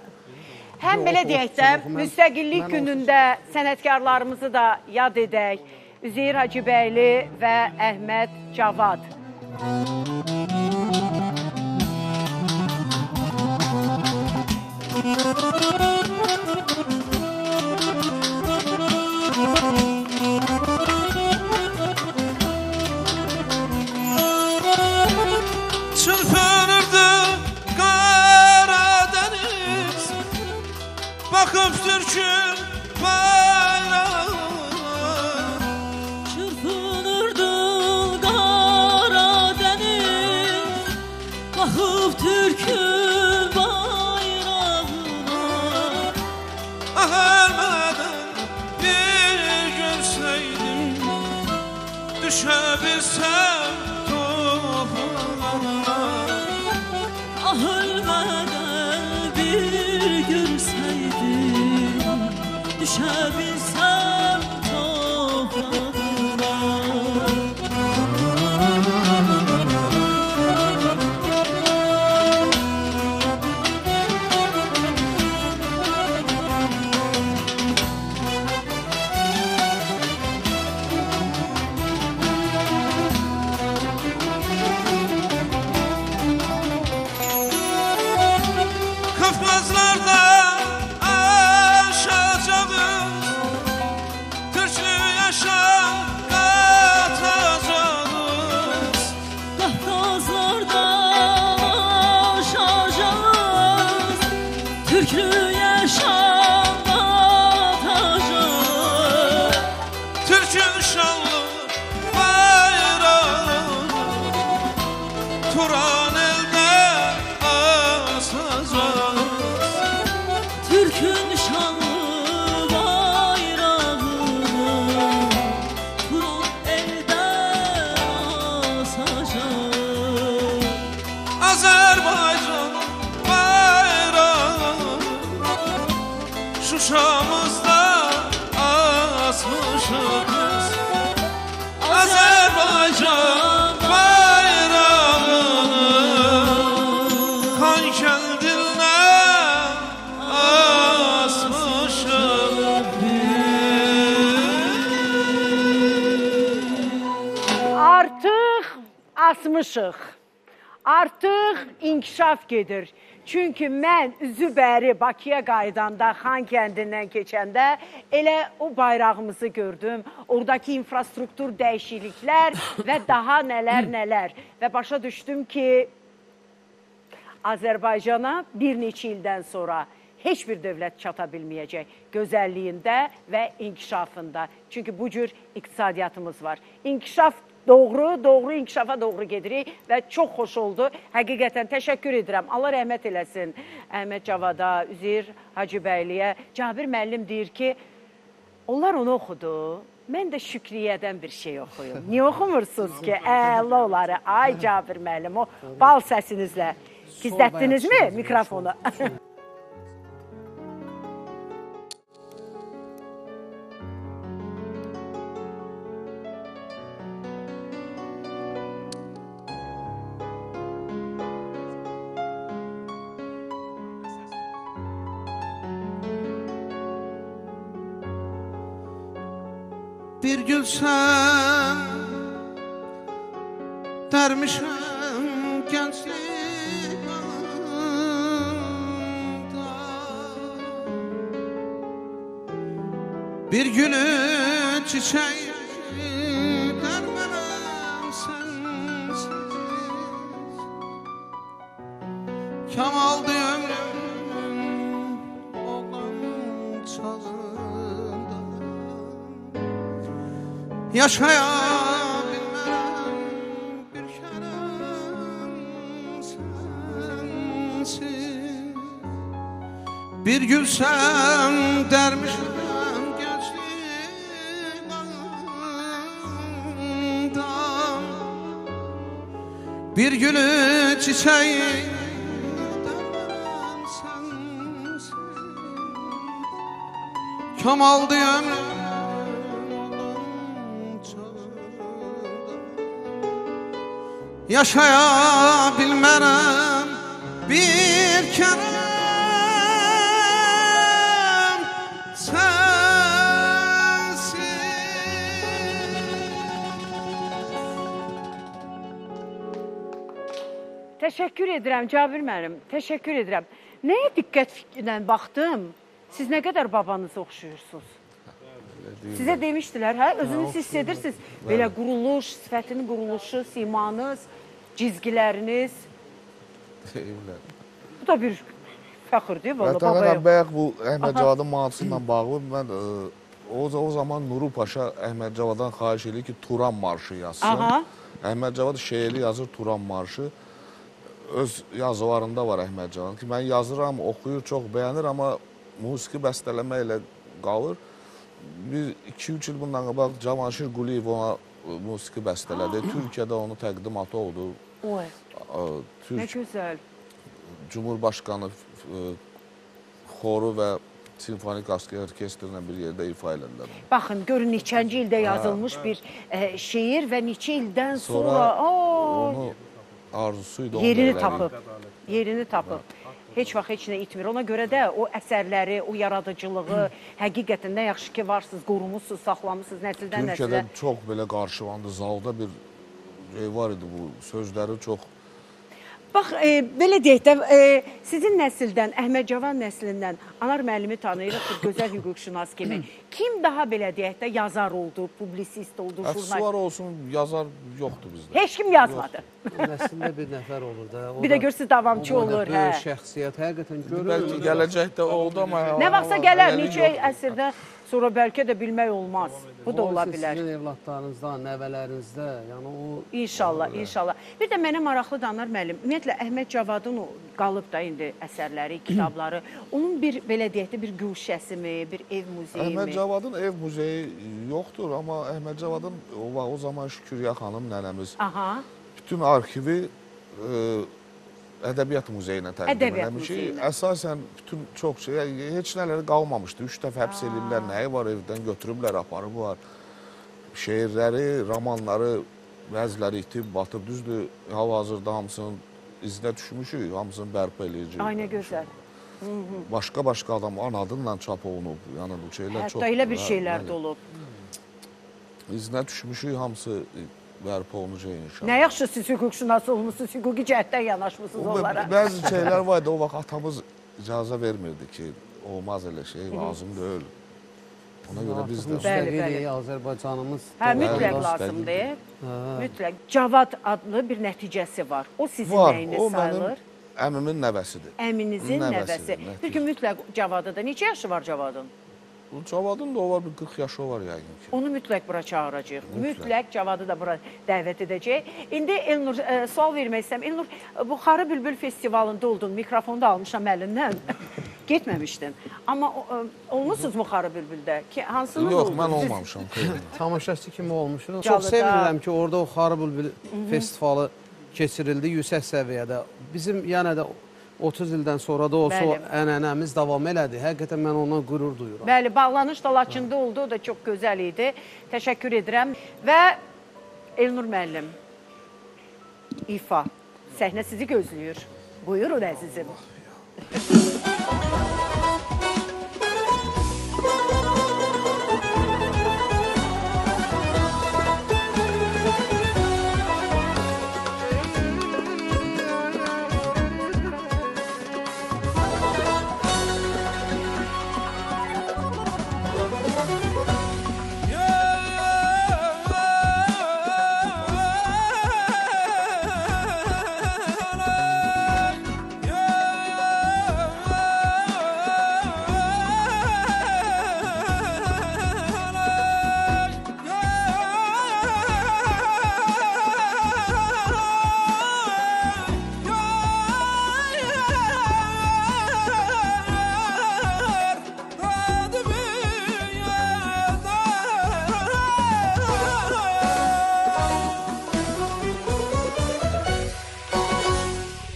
*laughs* Həm belə deyək də, müstəqillik günündə sənətkarlarımızı da yad edək. Üzeyir Hacıbəyli və Əhməd Cavad. Çırpınırdı Karadeniz Bakıp Türk'ün çöbüsem toprağına Ah ölmeden bir görseydim düşebilsem gedir. Çünki mən üzü bəri Bakıya qaydanda, Xan kəndindən keçəndə elə o bayrağımızı gördüm. Oradakı infrastruktur dəyişikliklər və daha nələr nələr və başa düşdüm ki Azərbaycana bir neçə ildən sonra heç bir dövlət çata bilməyəcək gözəlliyində və inkişafında. Çünki bu cür iqtisadiyyatımız var. İnkişaf doğru, doğru inkişafa doğru gedirik və çox xoş oldu. Həqiqətən təşəkkür edirəm. Allah rəhmət eləsin Əhməd Cavada, Üzeyir Hacıbəyliyə. Cabir müəllim deyir ki, onlar onu oxudu. Mən də Şükriyədən bir şey oxuyum. *laughs* Niyə oxumursunuz ki? Əla onları. Ay Cabir müəllim, o bal səsinizlə. Gizlətdinizmi mikrofonu? gülsəm Dərmişəm gənclik alında Bir günü çiçəyi Yaşayabilmem bir kerem sensiz Bir gülsem dermişim Bir gülü çiçeği dermem sensiz Kemal'dı ömrüm Yaşayabilmem bir sensiz Təşəkkür edirəm Cabir müəllim. Təşəkkür edirəm. Nəyə diqqətlə baxdım? Siz nə qədər babanıza oxşuyursunuz? Sizə demişdilər, hə? Özünüz hiss edirsiniz. Belə quruluş, sifətinin quruluşu, simanız, cizgiləriniz. Deyirlər. Bu da bir valla Vətənə babaya. bayaq bu Əhməd Cavadın mahnısı ilə bağlı mən ə, o, o zaman Nuru Paşa Əhməd Cavadan xahiş edir ki, Turan marşı yazsın. Aha. Əhməd Cavad şeiri yazır Turan marşı. Öz yazılarında var Əhməd Cavad ki, mən yazıram, oxuyur, çox bəyənir, amma musiqi bəstələmə ilə qalır. Bir 2-3 il bundan qabaq Cavanşir Quliyev ona musiqi bəstələdi. *gasps* Türkiyədə onun təqdimatı oldu. Oy, Ə, nə Türk gözəl. Cumhurbaşqanı ə, xoru və simfonik orkestrlə bir yerdə ifa elədilər onu. Baxın, görün neçənci ildə yazılmış bir e, şeir və neçə ildən sonra, Sonra onu arzusu idi. onu yerini tapıb. Yerini tapıb. Heç vaxt heç nə itmir. Ona görə də o əsərləri, o yaradıcılığı *clears throat* həqiqətən nə yaxşı ki varsınız, qorumusunuz, saxlamısınız nəsildən Türkiyədə nəsilə. çox belə qarşılandı. Zalda bir şey var idi bu. Sözləri çox Bax, e, belə deyək də, e, sizin nəsildən, Əhməd Cavan nəslindən Anar müəllimi tanıyırıq ki, gözəl hüquqşünas kimi. Kim daha belə deyək də yazar oldu, publisist oldu, jurnalist? Əfsular olsun, yazar yoxdur bizdə. Heç kim yazmadı. Nəslində bir nəfər olur da. o Bir da- də görürsüz davamçı o da olur, böyük hə. şəxsiyyət həqiqətən görür. Bəlkə gələcəkdə oldu amma Nə vaxtsa gələr, neçə əsrdə sonra bəlkə də bilmək olmaz. Bu da O ola bilər. Sizin evladlarınızda, nəvələrinizdə, yəni o İnşallah, inşallah. Bir də mənə maraqlıdır Anar müəllim. Ümumiyyətlə Əhməd Cavadın o qalıb da indi əsərləri, *clears throat* kitabları. Onun bir belə deyək də bir güşəsimi, bir ev muzeyimi? Əhməd Cavadın ev muzeyi yoxdur, amma Əhməd Cavadın o, o zaman Şükürya xanım nənəmiz Aha. bütün arxivi ə, ədəbiyyat muzeyinə təqdim Ədəbiyyat eləmişik. muzeyinə. Əsasən bütün çox şey, heç nələri qalmamışdı. 3 dəfə həbs eləyiblər, nəyi var evdən götürüblər, aparıblar. Şeirləri, romanları, bəziləri itib, batıb. Düzdür, hal-hazırda hamısının izinə düşmüşük, hamısını bərpa eləyəcəyik. Ay nə gözəl. Başqa-başqa adamların adıyla çap olunub. Yəni bu şeylər çox Hətta elə bir Hə, şeylər bəli. də olub. İzinə düşmüşük, hamısı bərpa olunacaq inşallah. Nə yaxşı siz hüquqşünas olmusunuz, hüquqi cəhətdən yanaşmısınız O, onlara. bə- Bəzi *laughs* şeylər var idi, o vaxt atamız icazə vermirdi ki, olmaz elə şey, lazım deyil. Ona görə biz də Bəli, bəli. Azərbaycanımız. Hə, mütləq lazımdır. Mütləq. Cavad adlı bir nəticəsi var. O sizin var. nəyiniz O sayılır? mənim Əmimin nəvəsidir. Əminizin nəvəsi. Bir gün mütləq Cavadı da. Neçə yaşı var Cavadın? Cavadın da o var bir 40 yaşı var yəqin ki. Onu mütləq bura çağıracağıq. Mütləq, Mütləq. Cavadı da bura dəvət edəcək. İndi Elnur e, sual vermək istəyirəm. Elnur e, bu Xarı Bülbül festivalında oldun, mikrofonu da almışam əlindən. *laughs* Getməmişdin. Amma e, olmusunuz mu Xarı Bülbüldə? Ki hansını Yox, oldunuz? mən olmamışam. *laughs* Tamaşaçı kimi olmuşum. Çox sevinirəm ki, orada o Xarı Bülbül festivalı keçirildi yüksək səviyyədə. Bizim yenə də 30 ildən sonra da olsa Bəli. ənənəmiz davam elədi. Həqiqətən mən ondan qürur duyuram. Bəli, bağlanış da Laçında oldu. O da çox gözəl idi. Təşəkkür edirəm. Və Elnur müəllim İfa səhnə sizi gözləyir. Buyurun əzizim.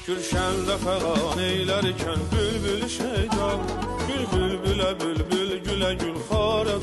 Gülşəndə fəğan eylərkən bülbül şeydan Gül bülbülə bülbül gülə gül xarə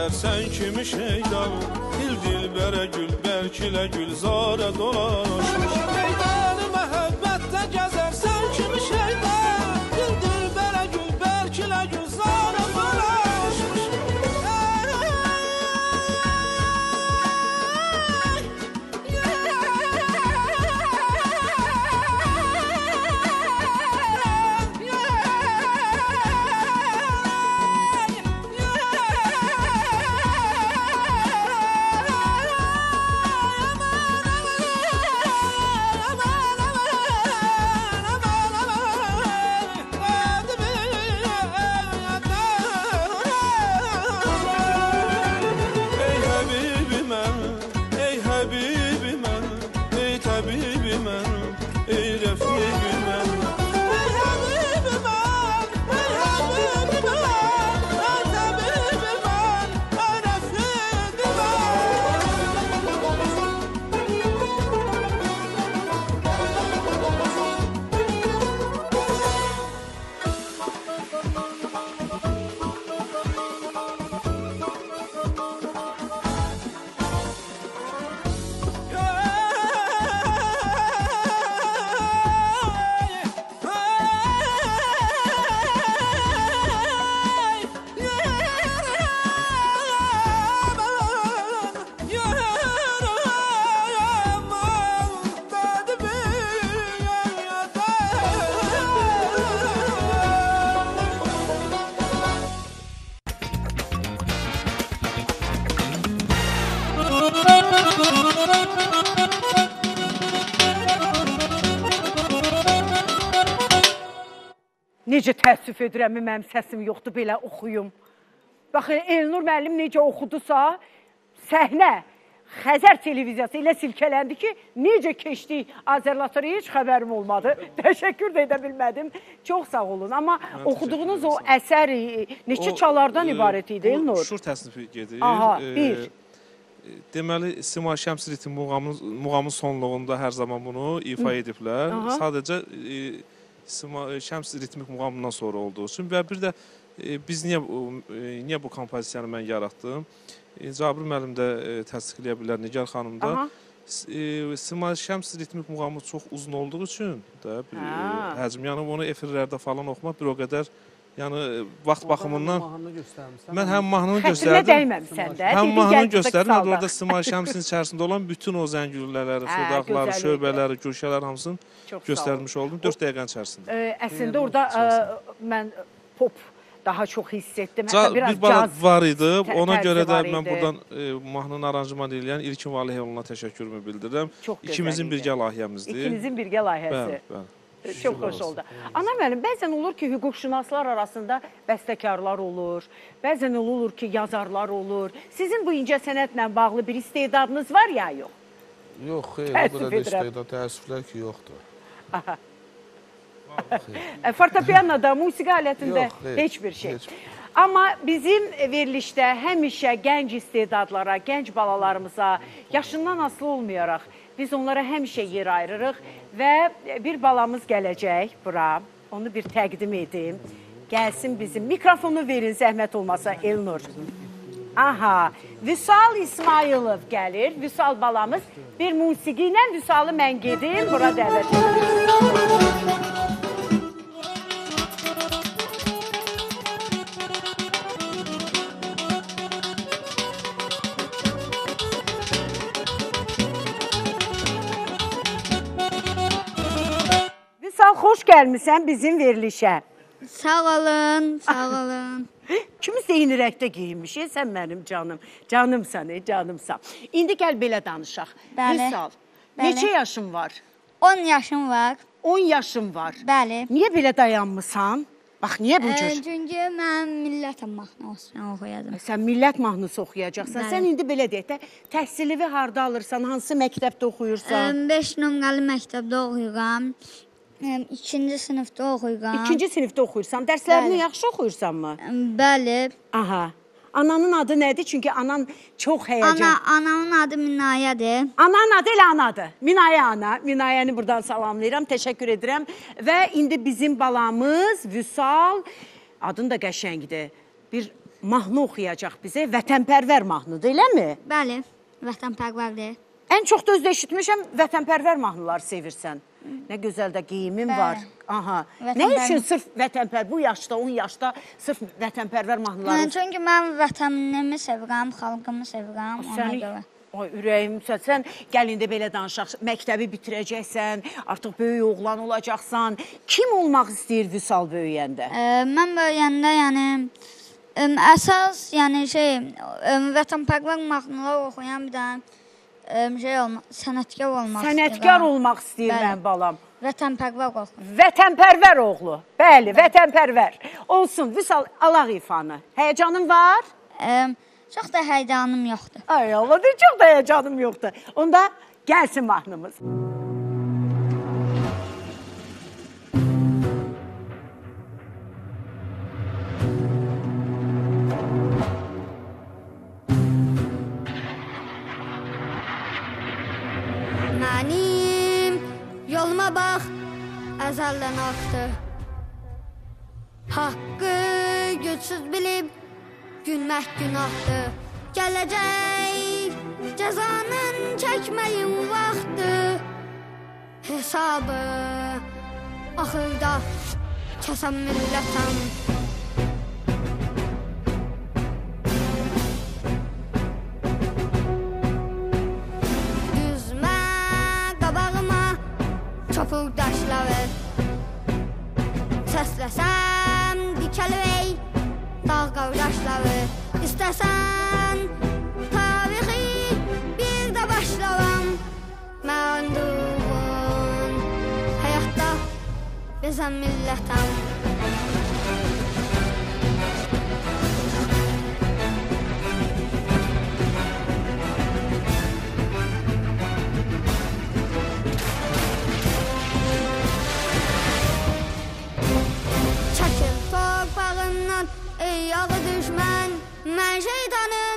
gəzərsən kimi şeydan Dil dilbərə gül, bəlkilə gülzarə dolaşmış Necə təəssüf edirəm, mənim səsim yoxdur belə oxuyum. Baxın, Elnur müəllim necə oxudusa, səhnə Xəzər televiziyası ilə silkələndi ki, necə keçdi Azərlatora heç xəbərim olmadı. *laughs* Təşəkkür də edə bilmədim. Çox sağ olun. Amma oxuduğunuz o əsər neçə çalardan e, ibarət idi Elnur? Şur təsnifi gedir. Aha, E, bir. e, Deməli, Simay Şəms ritm muğamın, muğamın sonluğunda hər zaman bunu ifa ediblər. Aha. Sadəcə Sima, e, Şəms ritmik muğamından sonra olduğu üçün və bir də e, biz niyə e, niyə bu kompozisiyanı mən yaratdım? E, Cabir müəllim də e, təsdiqləyə bilər, Nigar xanım da. Aha. E, Sima Şəms ritmik muğamı çox uzun olduğu üçün də e, həcm, yəni onu efirlərdə falan oxumaq bir o qədər yəni vaxt baxımından mən həm mahnını Xətrinə göstərdim. dəyməmisən də. Həm mahnını göstərdim, orada Simay Şəmsin içərisində olan bütün o zəngüllələri, Hə, fırdaqları, gözəl idi. şöbələri, güşələr hamısını göstərmiş oldum 4 dəqiqənin içərisində. Əslində orada mən pop daha çox hiss etdim. Hətta biraz bir caz. var idi. Ona görə də mən buradan e, mahnının aranjman edən İlkin Valiheyevna təşəkkürümü bildirirəm. İkimizin birgə layihəmizdir. İkinizin birgə layihəsi. Bəli, bəli. Çox xoş oldu. Ana müəllim, bəzən olur ki, hüquqşünaslar arasında bəstəkarlar olur. Bəzən olur ki, yazarlar olur. Sizin bu incə sənətlə bağlı bir istedadınız var ya, yox? Yox, xeyr, o qədər istedad təəssüflər ki, yoxdur. Ə, *laughs* Fortepianoda, musiqi alətində Yox, xeyr, heç bir şey. heç. Amma bizim verilişdə həmişə gənc istedadlara, gənc balalarımıza yaşından asılı olmayaraq biz onlara həmişə yer ayırırıq və bir balamız gələcək bura. Onu bir təqdim edim. Gəlsin bizim mikrofonu verin zəhmət olmasa Elnur. Aha, Vüsal İsmailov gəlir. Vüsal balamız bir musiqi ilə Vüsalı mən gedim, bura dəvət edirəm. Vüsal xoş gəlmisən bizim verilişə. Sağ olun, sağ olun. *laughs* Kimiz eyni rəngdə geyinmişik, sən mənim canım. Canımsan, ey, canımsan. İndi gəl belə danışaq. Bəli. Vüsal, neçə yaşın var? 10 yaşım var. 10 yaşın var. Bəli. Niyə belə dayanmısan? Bax, niyə bu Ə, cür? çünki mən millət mahnısını oxuyacağam. Sən millət mahnısı oxuyacaqsan. Bəli. Sən indi belə deyək də, təhsilini harda alırsan, hansı məktəbdə oxuyursan? 5 nömrəli məktəbdə oxuyuram. 2-ci sinifdə oxuyuram. İkinci sinifdə oxuyursan. Dərslərini Bəli. yaxşı oxuyursan mı? Bəli. Aha. Ananın adı nədir? Çünki anan çox həyəcan. Ana, anamın adı Minayədir. Ananın adı elə anadır. Minayə ana. Minayəni buradan salamlayıram, təşəkkür edirəm. Və indi bizim balamız Vüsal, adın da qəşəngdir. Bir mahnı oxuyacaq bizə. Vətənpərvər mahnıdır, eləmi? Bəli. Vətənpərvərdir. Ən çox da özdə eşitmişəm, vətənpərvər mahnıları sevirsən. Nə gözəl də geyimin Bəli. var. Aha. Nə üçün sırf vətənpər bu yaşda, 10 yaşda sırf vətənpərvər mahnıları? Mən çünki mən vətənimi sevirəm, xalqımı sevirəm, ona Səni görə. Ay ürəyimsə sən gəl indi belə danışaq. Məktəbi bitirəcəksən, artıq böyük oğlan olacaqsan. Kim olmaq istəyir Vüsal böyüyəndə? Ə, mən böyüyəndə yəni əsas yəni şey vətənpərvər mahnılar oxuyan bir dənə ə, şey olmaq, sənətkar olmaq Sənətkar istəyirəm. olmaq istəyir Bəli. mənim balam. Vətənpərvər oxu. Vətənpərvər oğlu. Bəli, vətənpərvər. Olsun Vüsal alaq ifanı. Həyəcanın var? Ə, çox da həyəcanım yoxdur. Ay Allah, çox da həyəcanım yoxdur. Onda gəlsin mahnımız. Mənim əzəldən axdı. Haqqı gücsüz bilib gülmək günahdır. Gələcək cəzanın çəkməyin vaxtı. Hesabı axırda kəsən millətəm. Düzmə qabağıma çapıq daşları Səsləsəm dikəlvey dağ qardaşları İstəsən tarixi bir də başlaram Mən durğun həyatda bizə millətəm ey yağı düşmən Mən şeytanın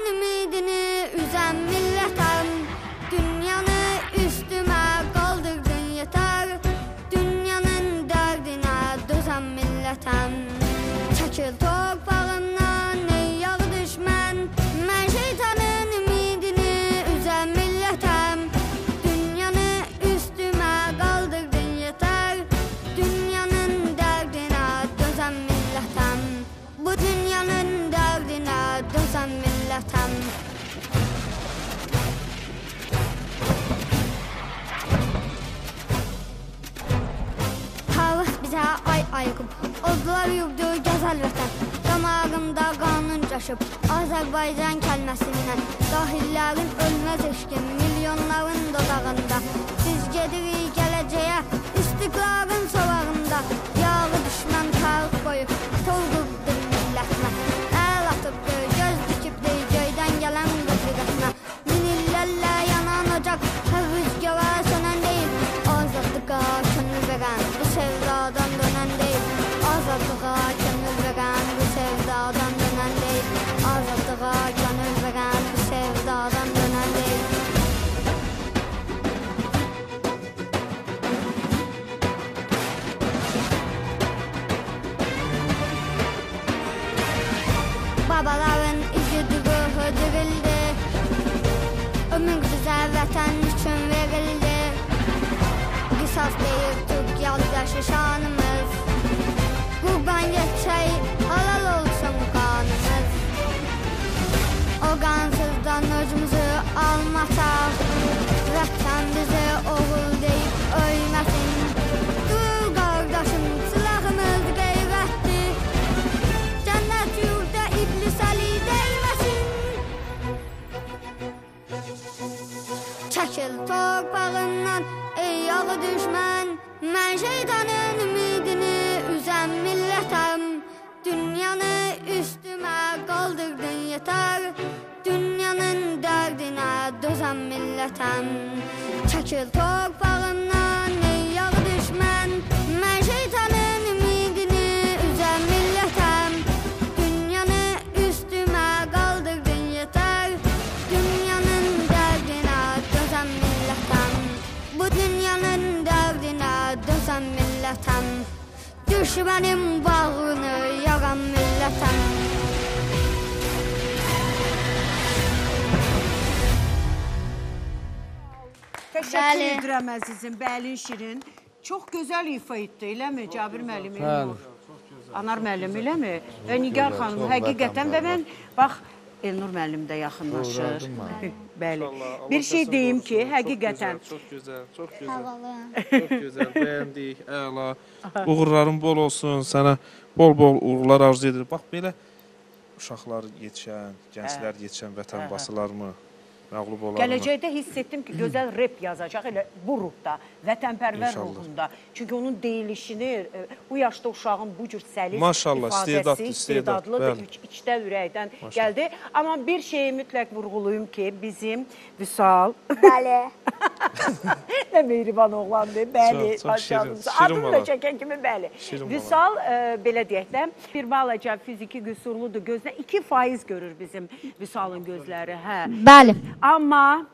ay ayıqıb. Odlar yurdu gözəl vətən. Damağımda qanun caşıb. Azərbaycan kəlməsindən dahillərin ölməz eşqi milyonların dodağında. Biz gedirik gələcəyə istiqlalın sovağında. Yağı düşmən tarix boyu torqubdur yoldaşı millətəm Çəkil torpağından ey yağı düşmən Mən şeytanın ümidini üzən millətəm Dünyanı üstümə qaldırdın yetər Dünyanın dərdinə dözən millətəm Bu dünyanın dərdinə dözən millətəm Düşmənin bağrını Təşəkkür Bəli. edirəm əzizim, Bəlin Şirin. Çox gözəl ifa etdi, eləmi Cabir müəllim? Bəli. Anar müəllim, eləmi? Və Nigar xanım, həqiqətən və mən bax Elnur müəllim də yaxınlaşır. Bəli. Bir şey deyim ki, həqiqətən Çox gözəl, çox gözəl. Havalı Çox gözəl, *laughs* bəyəndik, əla. Uğurların bol olsun, sənə bol-bol uğurlar arzu edirik. Bax belə uşaqlar yetişən, gənclər yetişən vətəndaşlarımı məğlub olarmı? Gələcəkdə hiss etdim ki, gözəl rep yazacaq elə bu ruhda, vətənpərvər İnşallah. ruhunda. Çünki onun deyilişini e, bu yaşda uşağın bu cür səlis Maşallah, ifadəsi, istedadlı, istedad, istedadlıdır, iç, içdə ürəkdən gəldi. Amma bir şeyi mütləq vurğulayım ki, bizim Vüsal Bəli *laughs* nə mehriban oğlandır. Bəli, Çox, çox şirin, şirin Adını da çəkən kimi bəli. Şirin Vüsal e, belə deyək də bir balaca fiziki qüsurludur. Gözlə 2% görür bizim Vüsalın gözləri, hə. Bəli Amma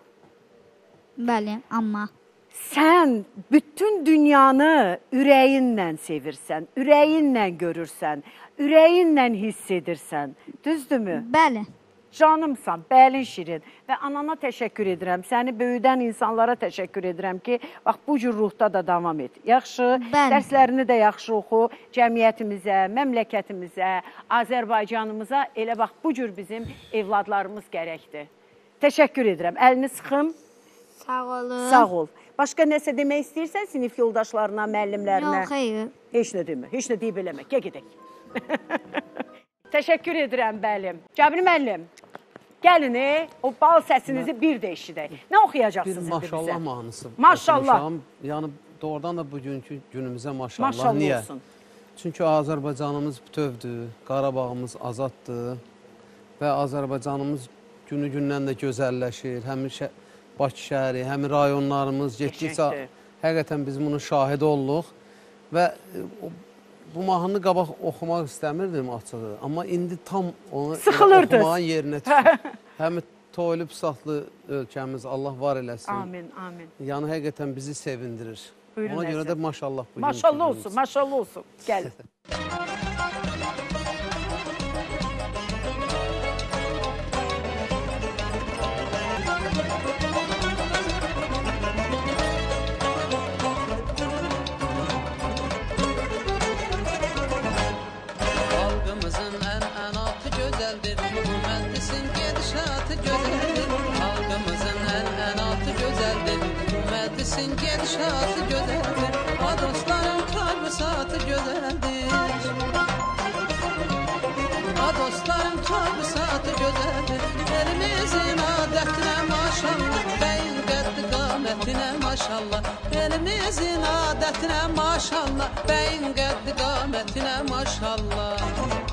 Bəli, amma sən bütün dünyanı ürəyinlə sevirsən, ürəyinlə görürsən, ürəyinlə hiss edirsən. Düzdürmü? Bəli Canımsan, bəlin şirin və anana təşəkkür edirəm. Səni böyüdən insanlara təşəkkür edirəm ki, bax bu cür ruhda da davam et. Yaxşı, Bəli. dərslərini də yaxşı oxu. Cəmiyyətimizə, məmləkətimizə, Azərbaycanımıza elə bax bu cür bizim evladlarımız gərəkdir. Təşəkkür edirəm. Əlini sıxım. Sağ olun Sağ ol. Başqa nəsə demək istəyirsən sinif yoldaşlarına, müəllimlərinə? Yox, xeyr Heç nə demə, heç nə deyib eləmə. Gəl gedək. *laughs* Təşəkkür edirəm, bəlim. Cəbri müəllim, gəlin, e, o bal səsinizi bir də eşidək. Nə Bir oxuyacaqsınız indi bizə? maşallah mahnısı. Maşallah. Yəni doğrudan da bugünkü günümüzə maşallah. Maşallah Niyə? olsun. Çünki Azərbaycanımız bütövdür, Qarabağımız azaddır və Azərbaycanımız günü-gündən də gözəlləşir. Həm şə Bakı şəhəri, həm rayonlarımız getdikcə həqiqətən biz bunun şahidi olduq və e, bu mahnını qabaq oxumaq istəmirdim açığı, amma indi tam onu *laughs* oxumağın yerinə *laughs* düşdüm. həm toylu pusatlı ölkəmiz Allah var eləsin. Amin, amin. Yəni həqiqətən bizi sevindirir. Buyurun, Ona görə də maşallah bugün. Maşallah olsun, maşallah olsun. Gəlin. *laughs* gözəldir, bu məclisin gedişatı gözəldir. A dostların karvısatı gözəldir. gözəldir A dostlarım tabi saatı gözəldir Elimizin adətinə maşallah Bəyin qəddi qamətinə maşallah Elimizin adətinə maşallah Bəyin qəddi qamətinə maşallah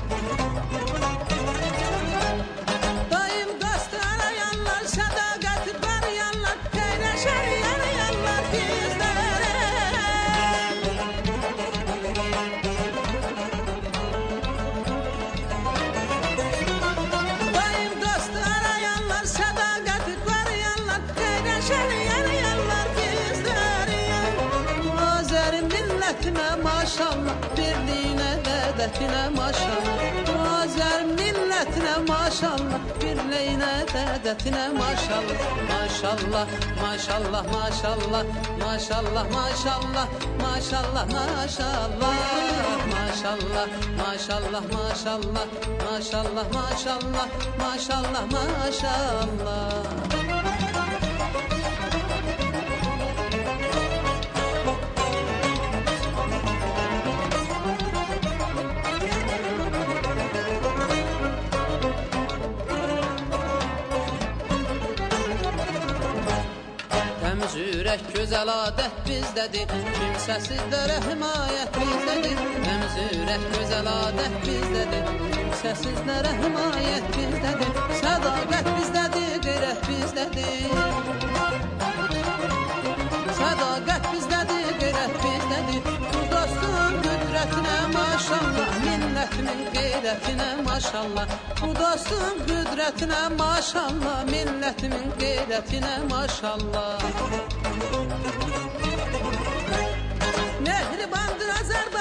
millətinə maşallah, birliyinə, dədətinə maşallah. Azəri millətinə maşallah, birliyinə, dədətinə maşallah. Maşallah, maşallah, maşallah, maşallah, maşallah, maşallah, maşallah. Maşallah, maşallah, maşallah, maşallah, maşallah, maşallah, maşallah. Təmiz ürək, gözəl adət bizdədir Kimsəsizlərə himayət bizdədir Təmiz ürək, gözəl adət bizdədir Kimsəsizlərə himayət bizdədir Sədaqət bizdədir, qeyrət bizdədir Sədaqət bizdədir, qeyrət bizdədir Bu dostun qüdrətinə maşallah Millətimin qeyrətinə maşallah. Bu dostun qüdrətinə maşallah Millətimin qeyrətinə maşallah. Mehribandır Azərbaycan,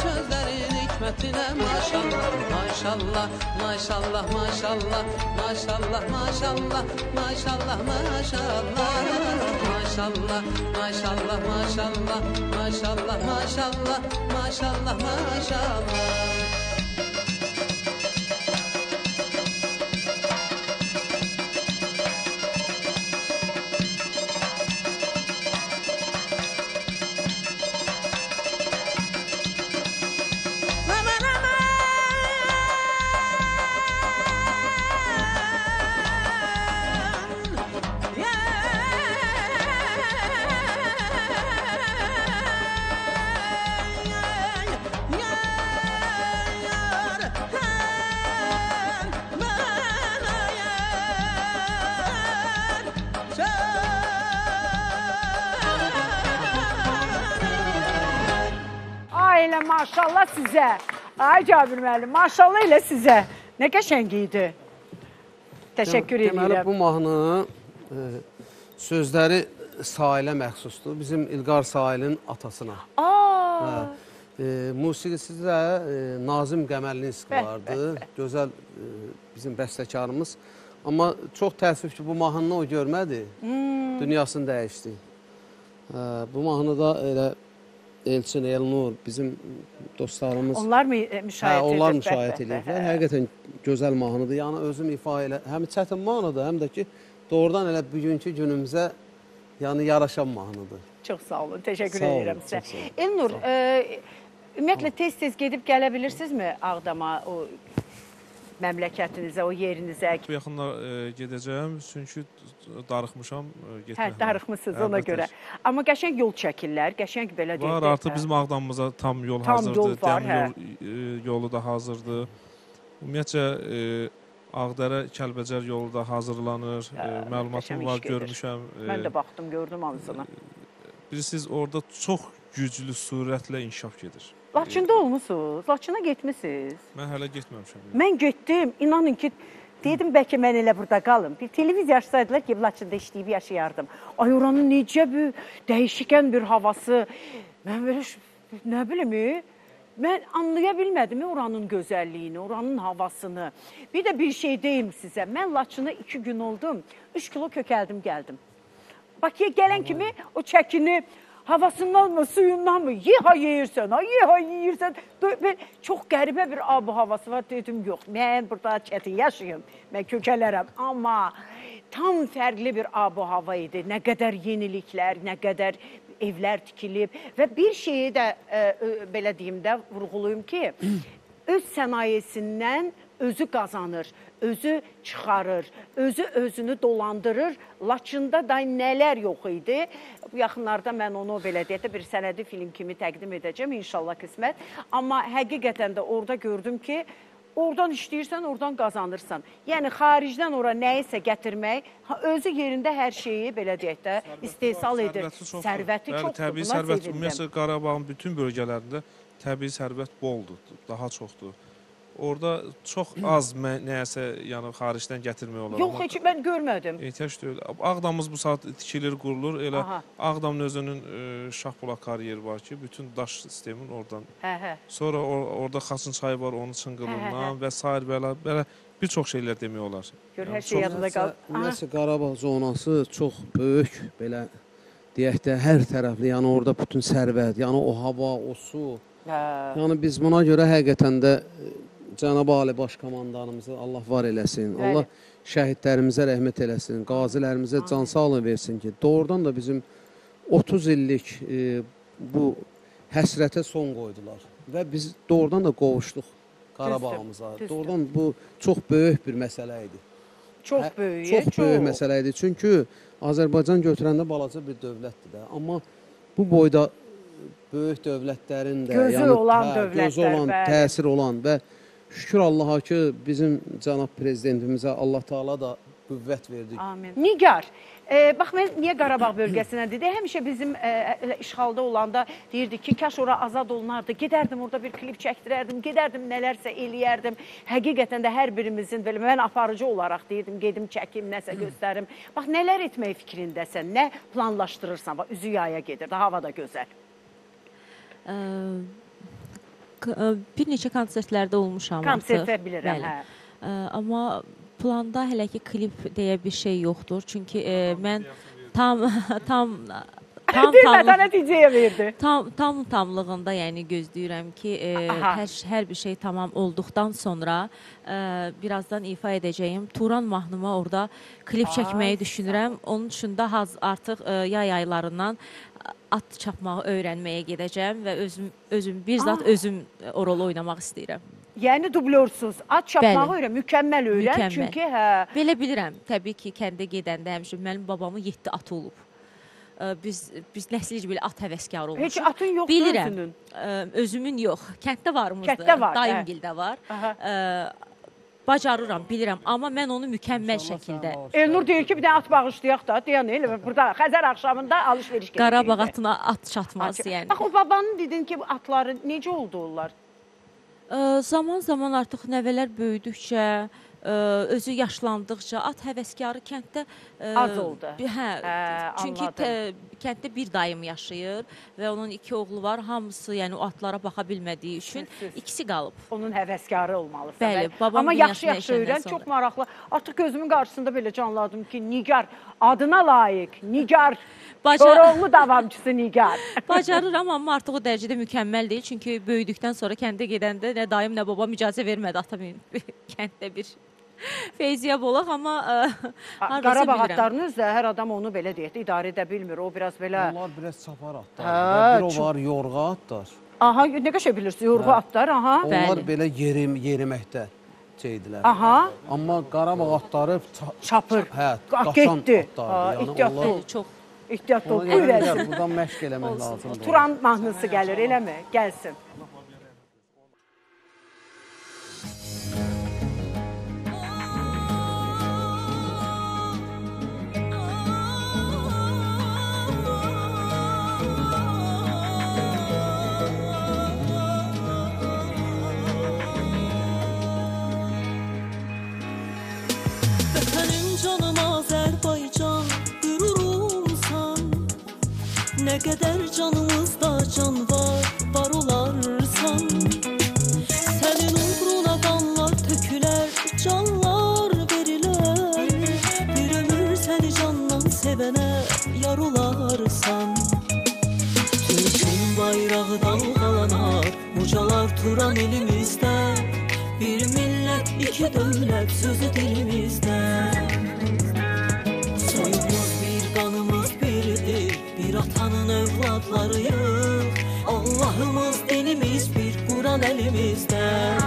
sözlərin hikmətinə maşallah Maşallah, maşallah, maşallah Maşallah, maşallah, maşallah, maşallah Maşallah, maşallah, maşallah Maşallah, maşallah, maşallah, maşallah sizə. Ay Cabir müəllim, maşallah elə sizə. Nə qəşəng idi. Təşəkkür Deməli edirəm. bu mahnı e, sözləri Sahilə məxsusdur. Bizim İlqar Sahilin atasına. Hə. E, musiqisi də e, Nazim Qəmərlinski vardı. Gözəl e, bizim bəstəkarımız. Amma çox təəssüf ki, bu mahnını o görmədi. Hmm. Dünyasını dəyişdi. Hə, bu mahnıda elə Elçin Elnur, bizim dostlarımız onlar mı e, müşahidə Hə, onlar müşahidə edirlər. Həqiqətən gözəl mahnıdır. Yəni özüm ifa elə, həm çətin mahnıdır, həm də ki doğrudan elə bugünkü günümüzə yəni yaraşan mahnıdır. Çox sağ olun, təşəkkür Sağ edirəm sizə. Elnur, e, ümumiyyətlə tez-tez gedib gələ bilirsinizmi Ağdama, o məmləkətinizə, o yerinizə? Bu yaxınlar e, gedəcəm, çünki darıxmışam e, Hə, darıxmısınız ona görə. Amma qəşəng yol çəkirlər, qəşəng belə deyək. Var, artıq hə. bizim Ağdamımıza tam yol Tam hazırdır. yol var, dəmir yol, e, yolu da hazırdır. Ümumiyyətcə e, Ağdərə Kəlbəcər yolu da hazırlanır. E, Hə, məlumatım möhtəşəm var, görmüşəm. E, Mən də baxdım, gördüm hamısını. Bilirsiniz, orada çox güclü sürətlə inkişaf gedir. Laçında olmusunuz? Laçına getmisiniz? Mən hələ getməmişəm. Mən getdim. İnanın ki, dedim bəlkə mən elə burada qalım. Bir televiziya açsaydılar ki, Laçında işləyib yaşayardım. Ay oranın necə bir dəyişikən bir havası. Mən belə nə bilim, e, Mən anlaya bilmədim oranın gözəlliyini, oranın havasını. Bir də bir şey deyim sizə. Mən Laçına 2 gün oldum. 3 kilo kökəldim, gəldim. Bakıya gələn kimi o çəkini havasından mı, suyundan mı? Yeha yeyirsən, ha, yeha yeyirsən. Mən çox qəribə bir abu havası var dedim, yox. Mən burada çətin yaşayım. Mən kökələrəm, amma tam fərqli bir abu hava idi. Nə qədər yeniliklər, nə qədər evlər tikilib və bir şeyi də e, e, belə deyim də vurğulayım ki, öz sənayesindən özü qazanır, özü çıxarır, özü özünü dolandırır. Laçında da nələr yox idi. Bu yaxınlarda mən onu belə deyək də bir sənədi film kimi təqdim edəcəm inşallah qismət. Amma həqiqətən də orada gördüm ki, Oradan işləyirsən, oradan qazanırsan. Yəni xaricdən ora nəyisə gətirmək, özü yerində hər şeyi belə deyək də istehsal edir. Sərvəti çoxdur. Sərvəti Bəli, çoxdur. Təbii Buna sərvət ümumiyyətlə Qarabağın bütün bölgələrində təbii sərvət boldur, daha çoxdur. Orada çox az nəyəsə, yəni xaricdən gətirmək olar. Yox, heç mən görmədim. Ehtiyac deyil. Ağdamımız bu saat tikilir, qurulur. Elə Aha. Ağdamın özünün e, Şahbulaq kariyeri var ki, bütün daş sistemin oradan. Hə, hə. Sonra or orada Xaçın çayı var, onun çınqılından və sair belə belə bir çox şeylər demək olar. Gör Yəni hər şey yadında qal. Ümumiyyətlə Qarabağ zonası çox böyük belə deyək də hər tərəfli, yəni orada bütün sərvət, yəni o hava, o su. Hə. Yəni biz buna görə həqiqətən də Cənab Ali Baş komandanımızı Allah var eləsin. Bəli. Allah şəhidlərimizə rəhmət eləsin. Qazilərimizə can sağlığı versin ki, doğrudan da bizim 30 illik e, bu həsrətə son qoydular və biz doğrudan da qovuşduq Qarabağımıza. düzdür. Doğrudan bu çox böyük bir məsələ idi. Çox Hə, böyük. Çox böyük məsələ idi. Çünki Azərbaycan götürəndə balaca bir dövlətdir də. Amma bu boyda böyük dövlətlərin də, Gözü olan dövlətlər, gözü olan, bəli. təsir olan və şükür Allaha ki, bizim cənab prezidentimizə Allah Taala da qüvvət verdi. Amin. Nigar, e, bax mən niyə Qarabağ bölgəsinə dedi? Həmişə bizim e, elə işğalda olanda deyirdi ki, kaş ora azad olunardı. Gedərdim orada bir klip çəkdirərdim, gedərdim nələrsə eləyərdim. Həqiqətən də hər birimizin belə mən aparıcı olaraq deyirdim, gedim çəkim, nəsə göstərim. Bax nələr etmək fikrindəsən? Nə planlaşdırırsan? Bax üzü yaya gedir. Hava da gözəl. Ə, bir neçə konsertlərdə olmuşam Konsertlər artıq. bilirəm, Bəli. hə. Ə, amma planda hələ ki klip deyə bir şey yoxdur. Çünki ə, mən tam *laughs* tam tam *laughs* mətənə necəyə verdi? tam tam tamlığında yəni gözləyirəm ki, e, hər hər bir şey tamam olduqdan sonra e, birazdan ifa edəcəyim Turan mahnıma orada klip çəkməyi düşünürəm. Onun üçün də haz artıq e, yay aylarından at çapmağı öyrənməyə gedəcəm və özüm özüm bir zat Aa. özüm e, o rolu oynamaq istəyirəm. Yəni dublyorsuz. At çapmağı öyrən, mükəmməl öyrən. Mükəmməl. Çünki hə, Belə bilirəm, təbii ki, kəndə gedəndə həmişə mənim babamın 7 atı olub. E, Biz biz nəslici belə at həvəskarı olmuşuq. heç atın yoxdur Bilirəm. özünün. Ə, özümün yox, kənddə varımızdır. Kənddə var, hə. Dayımgildə var. Aha. Bacarıram, bilirəm, amma mən onu mükəmməl şəkildə Elnur deyir ki, bir dənə at bağışlayaq da, deyən elə burada Xəzər axşamında alış-veriş gedəcəyik. Qarabağ atına at çatmaz yəni. Bax o babanın dedin ki, bu atları necə oldu onlar? Zaman-zaman artıq nəvələr böyüdükcə, özü yaşlandıqca at həvəskarı kənddə ə, Az oldu. Hə, Hə, çünki tə, kənddə bir dayım yaşayır və onun iki oğlu var. Hamısı, yəni o atlara baxa bilmədiyi üçün Sözsüz. ikisi qalıb. Onun həvəskarı olmalısan. Bəli, babam Amma yaxşı-yaxşı öyrən, çox maraqlı. Artıq gözümün qarşısında belə canladım ki, Nigar adına layiq, Nigar Baca- Koroğlu davamçısı Nigar. *laughs* Bacarıram, amma artıq o dərəcədə mükəmməl deyil. Çünki böyüdükdən sonra kəndə gedəndə nə dayım, nə babam icazə vermədi ata min *laughs* kənddə bir *laughs* feyziyab olaq, amma ə, hardasa Qarabağ bilirəm. atlarını özü də hər adam onu belə deyək də idarə edə bilmir. O biraz belə Onlar biraz çapar atlar. Hə, bir o çox- var yorğa atlar. Aha, nə qəşəng bilirsən, yorğu atlar, aha. Onlar Bəli. belə yerim yeriməkdə şeydilər. Aha. Amma Qarabağ atları ça- Çapır. Hə, Qa- qaçan atlardır. Ha, Yəni ehtiyatlı onlar- çox Ehtiyatlı ol. Buradan məşq eləmək lazımdır. Turan mahnısı gəlir, eləmi? Gəlsin. Dövlət sözü dilimizdə Soyumuz bir, qanımız birdir Bir atanın övladlarıyıq Allahımız, dinimiz bir, Quran əlimizdə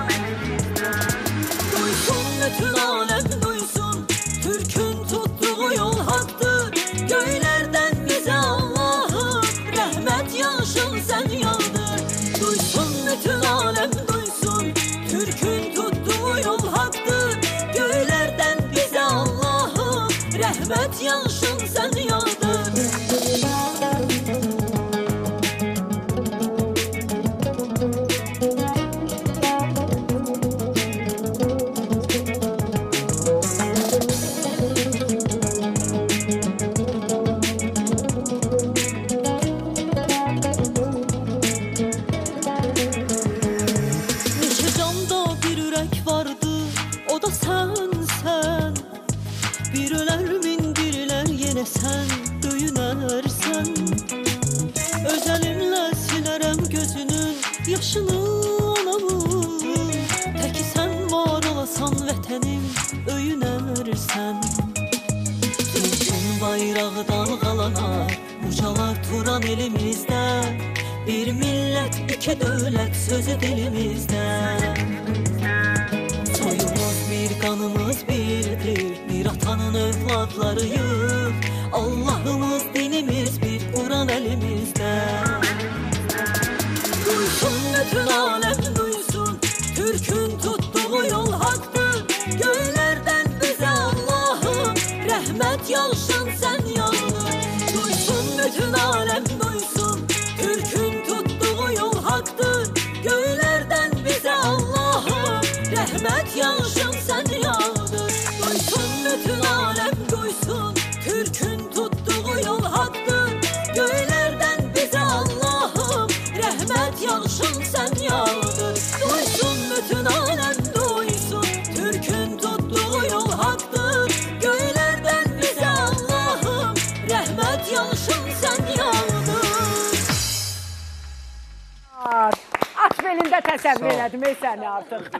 elədim ey səni artıq.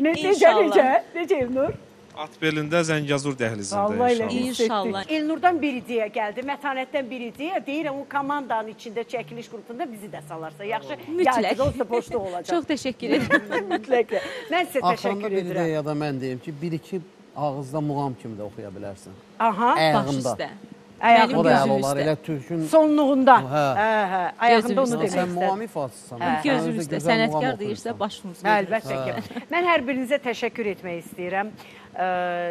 Ne, necə, necə, necə İlnur? At belində Zəngəzur dəhlizində inşallah. İnşallah. İlnurdan bir ideya gəldi, mətanətdən bir ideya. Deyirəm o komandanın içində çəkiliş qrupunda bizi də salarsa yaxşı. Mütləq. Yəni onsuz da boşluq *laughs* olacaq. Çox təşəkkür edirəm. *laughs* mütləq. Mən sizə Axırında təşəkkür bir edirəm. ideyada mən deyim ki, bir-iki ağızda muğam kimi də oxuya bilərsən. Aha, Baş üstə. Ayağında. O da gözüm olar. üstə. Elə türkün Sonluğunda. Hə. Hə. Ayağında onu demək üstə. sən muğam istədim. ifadəsisən. Hə. Gözümüzdə sənətkar deyirsə başımız. Hə, əlbəttə ki. Mən hər birinizə təşəkkür etmək istəyirəm.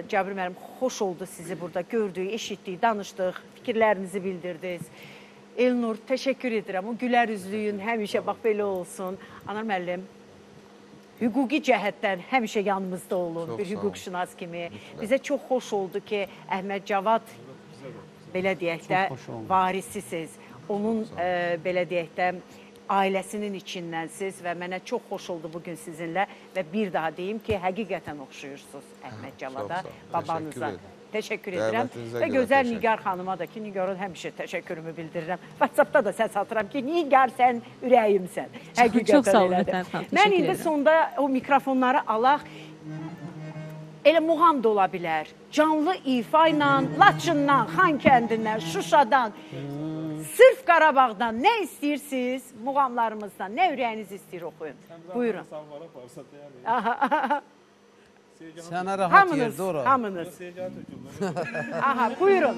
Cabir müəllim, xoş oldu sizi burada gördük, eşitdik, danışdıq, fikirlərinizi bildirdiniz. Elnur, təşəkkür edirəm. O gülər üzlüyün həmişə bax belə olsun. Anar müəllim, hüquqi cəhətdən həmişə yanımızda olun, Çox bir hüquqşünas kimi. Bizə çox xoş oldu ki, Əhməd Cavad belə deyək də varisisiz. Onun ə, belə deyək də ailəsinin içindənsiz və mənə çox xoş oldu bu gün sizinlə və bir daha deyim ki, həqiqətən oxşuyursunuz Əhməd Cavada, sağ olun. babanıza. Təşəkkür edirəm. Və gözəl. Nigar xanıma da ki, Nigarın həmişə təşəkkürümü bildirirəm. WhatsApp-da da səs atıram ki, Nigar sən ürəyimsən. Həqiqətən çox sağ olun elədir. Mən indi sonda o mikrofonları alaq. Elə muğam da ola bilər. Canlı ifa ilə, Laçından, Xankəndindən, Şuşadan, sırf Qarabağdan nə istəyirsiniz? Muğamlarımızdan nə ürəyiniz istəyir oxuyun. Buyurun. Sənə rahat Hamınız, yerdə ora. hamınız. *laughs* Aha, buyurun.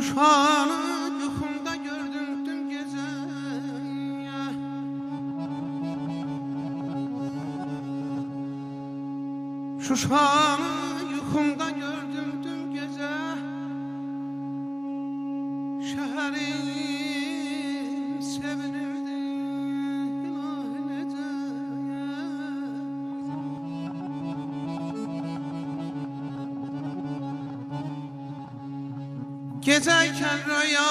Şuşanı yuhumda gördüm dün gece. Şuşanı yuhumda الرياض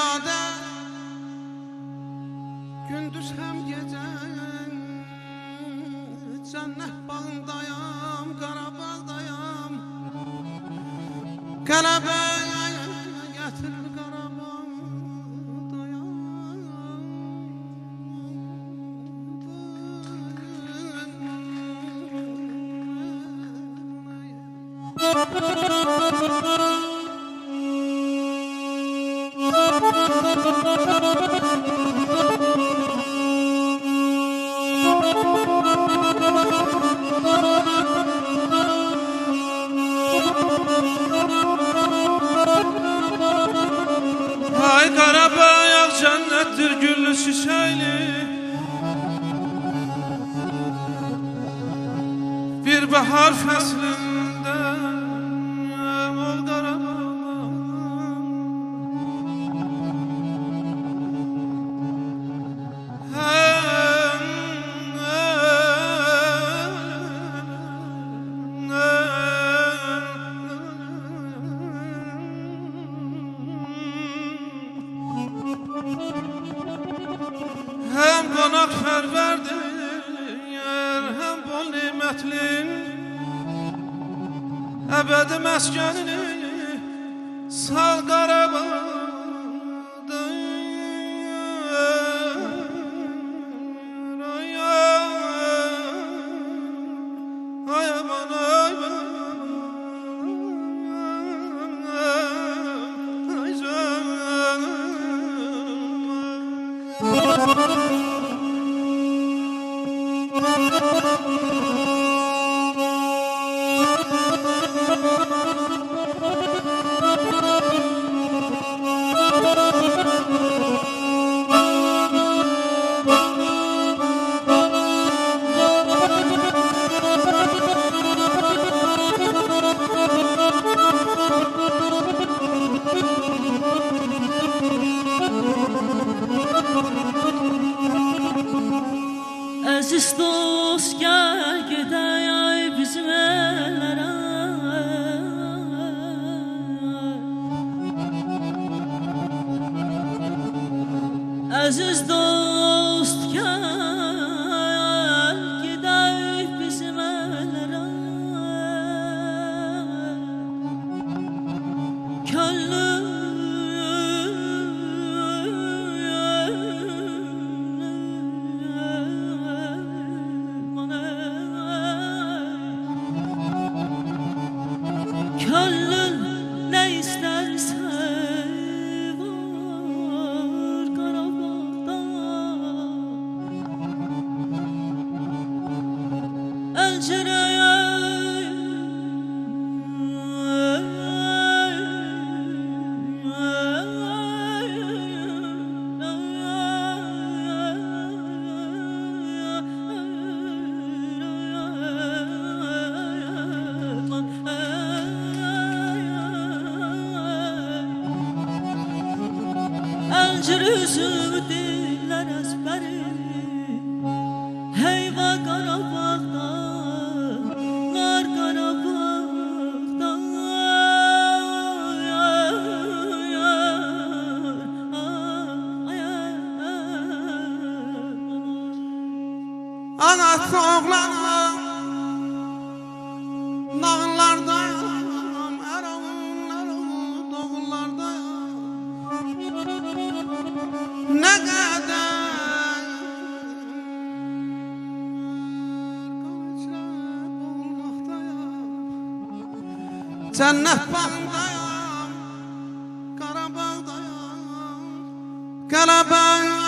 Əziz dost gəl gedək ay bizim ellərə Əziz dost Karabağ'dayım Karabağ'dayım Karabağ'dayım Karabağ'dayım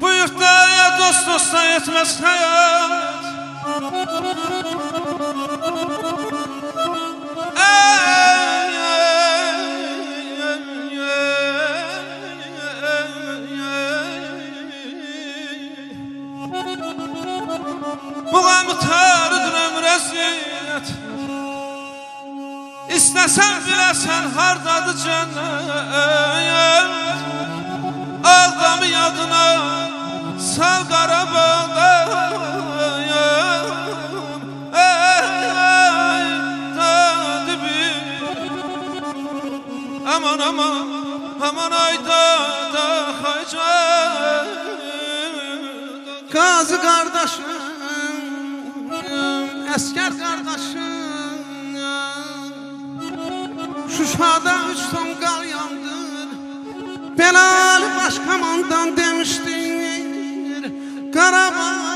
Buyuk dost dosta yetmez. Hayal Biləsən, biləsən hardadır cənnət Ağlamı yadına sal Qarabağda Aman aman aman ayda da haycan Kazı kardeşim Esker kardeşim. Aşağıda üç ton kal yandır Belalı başkamandan demiştir. Karabağ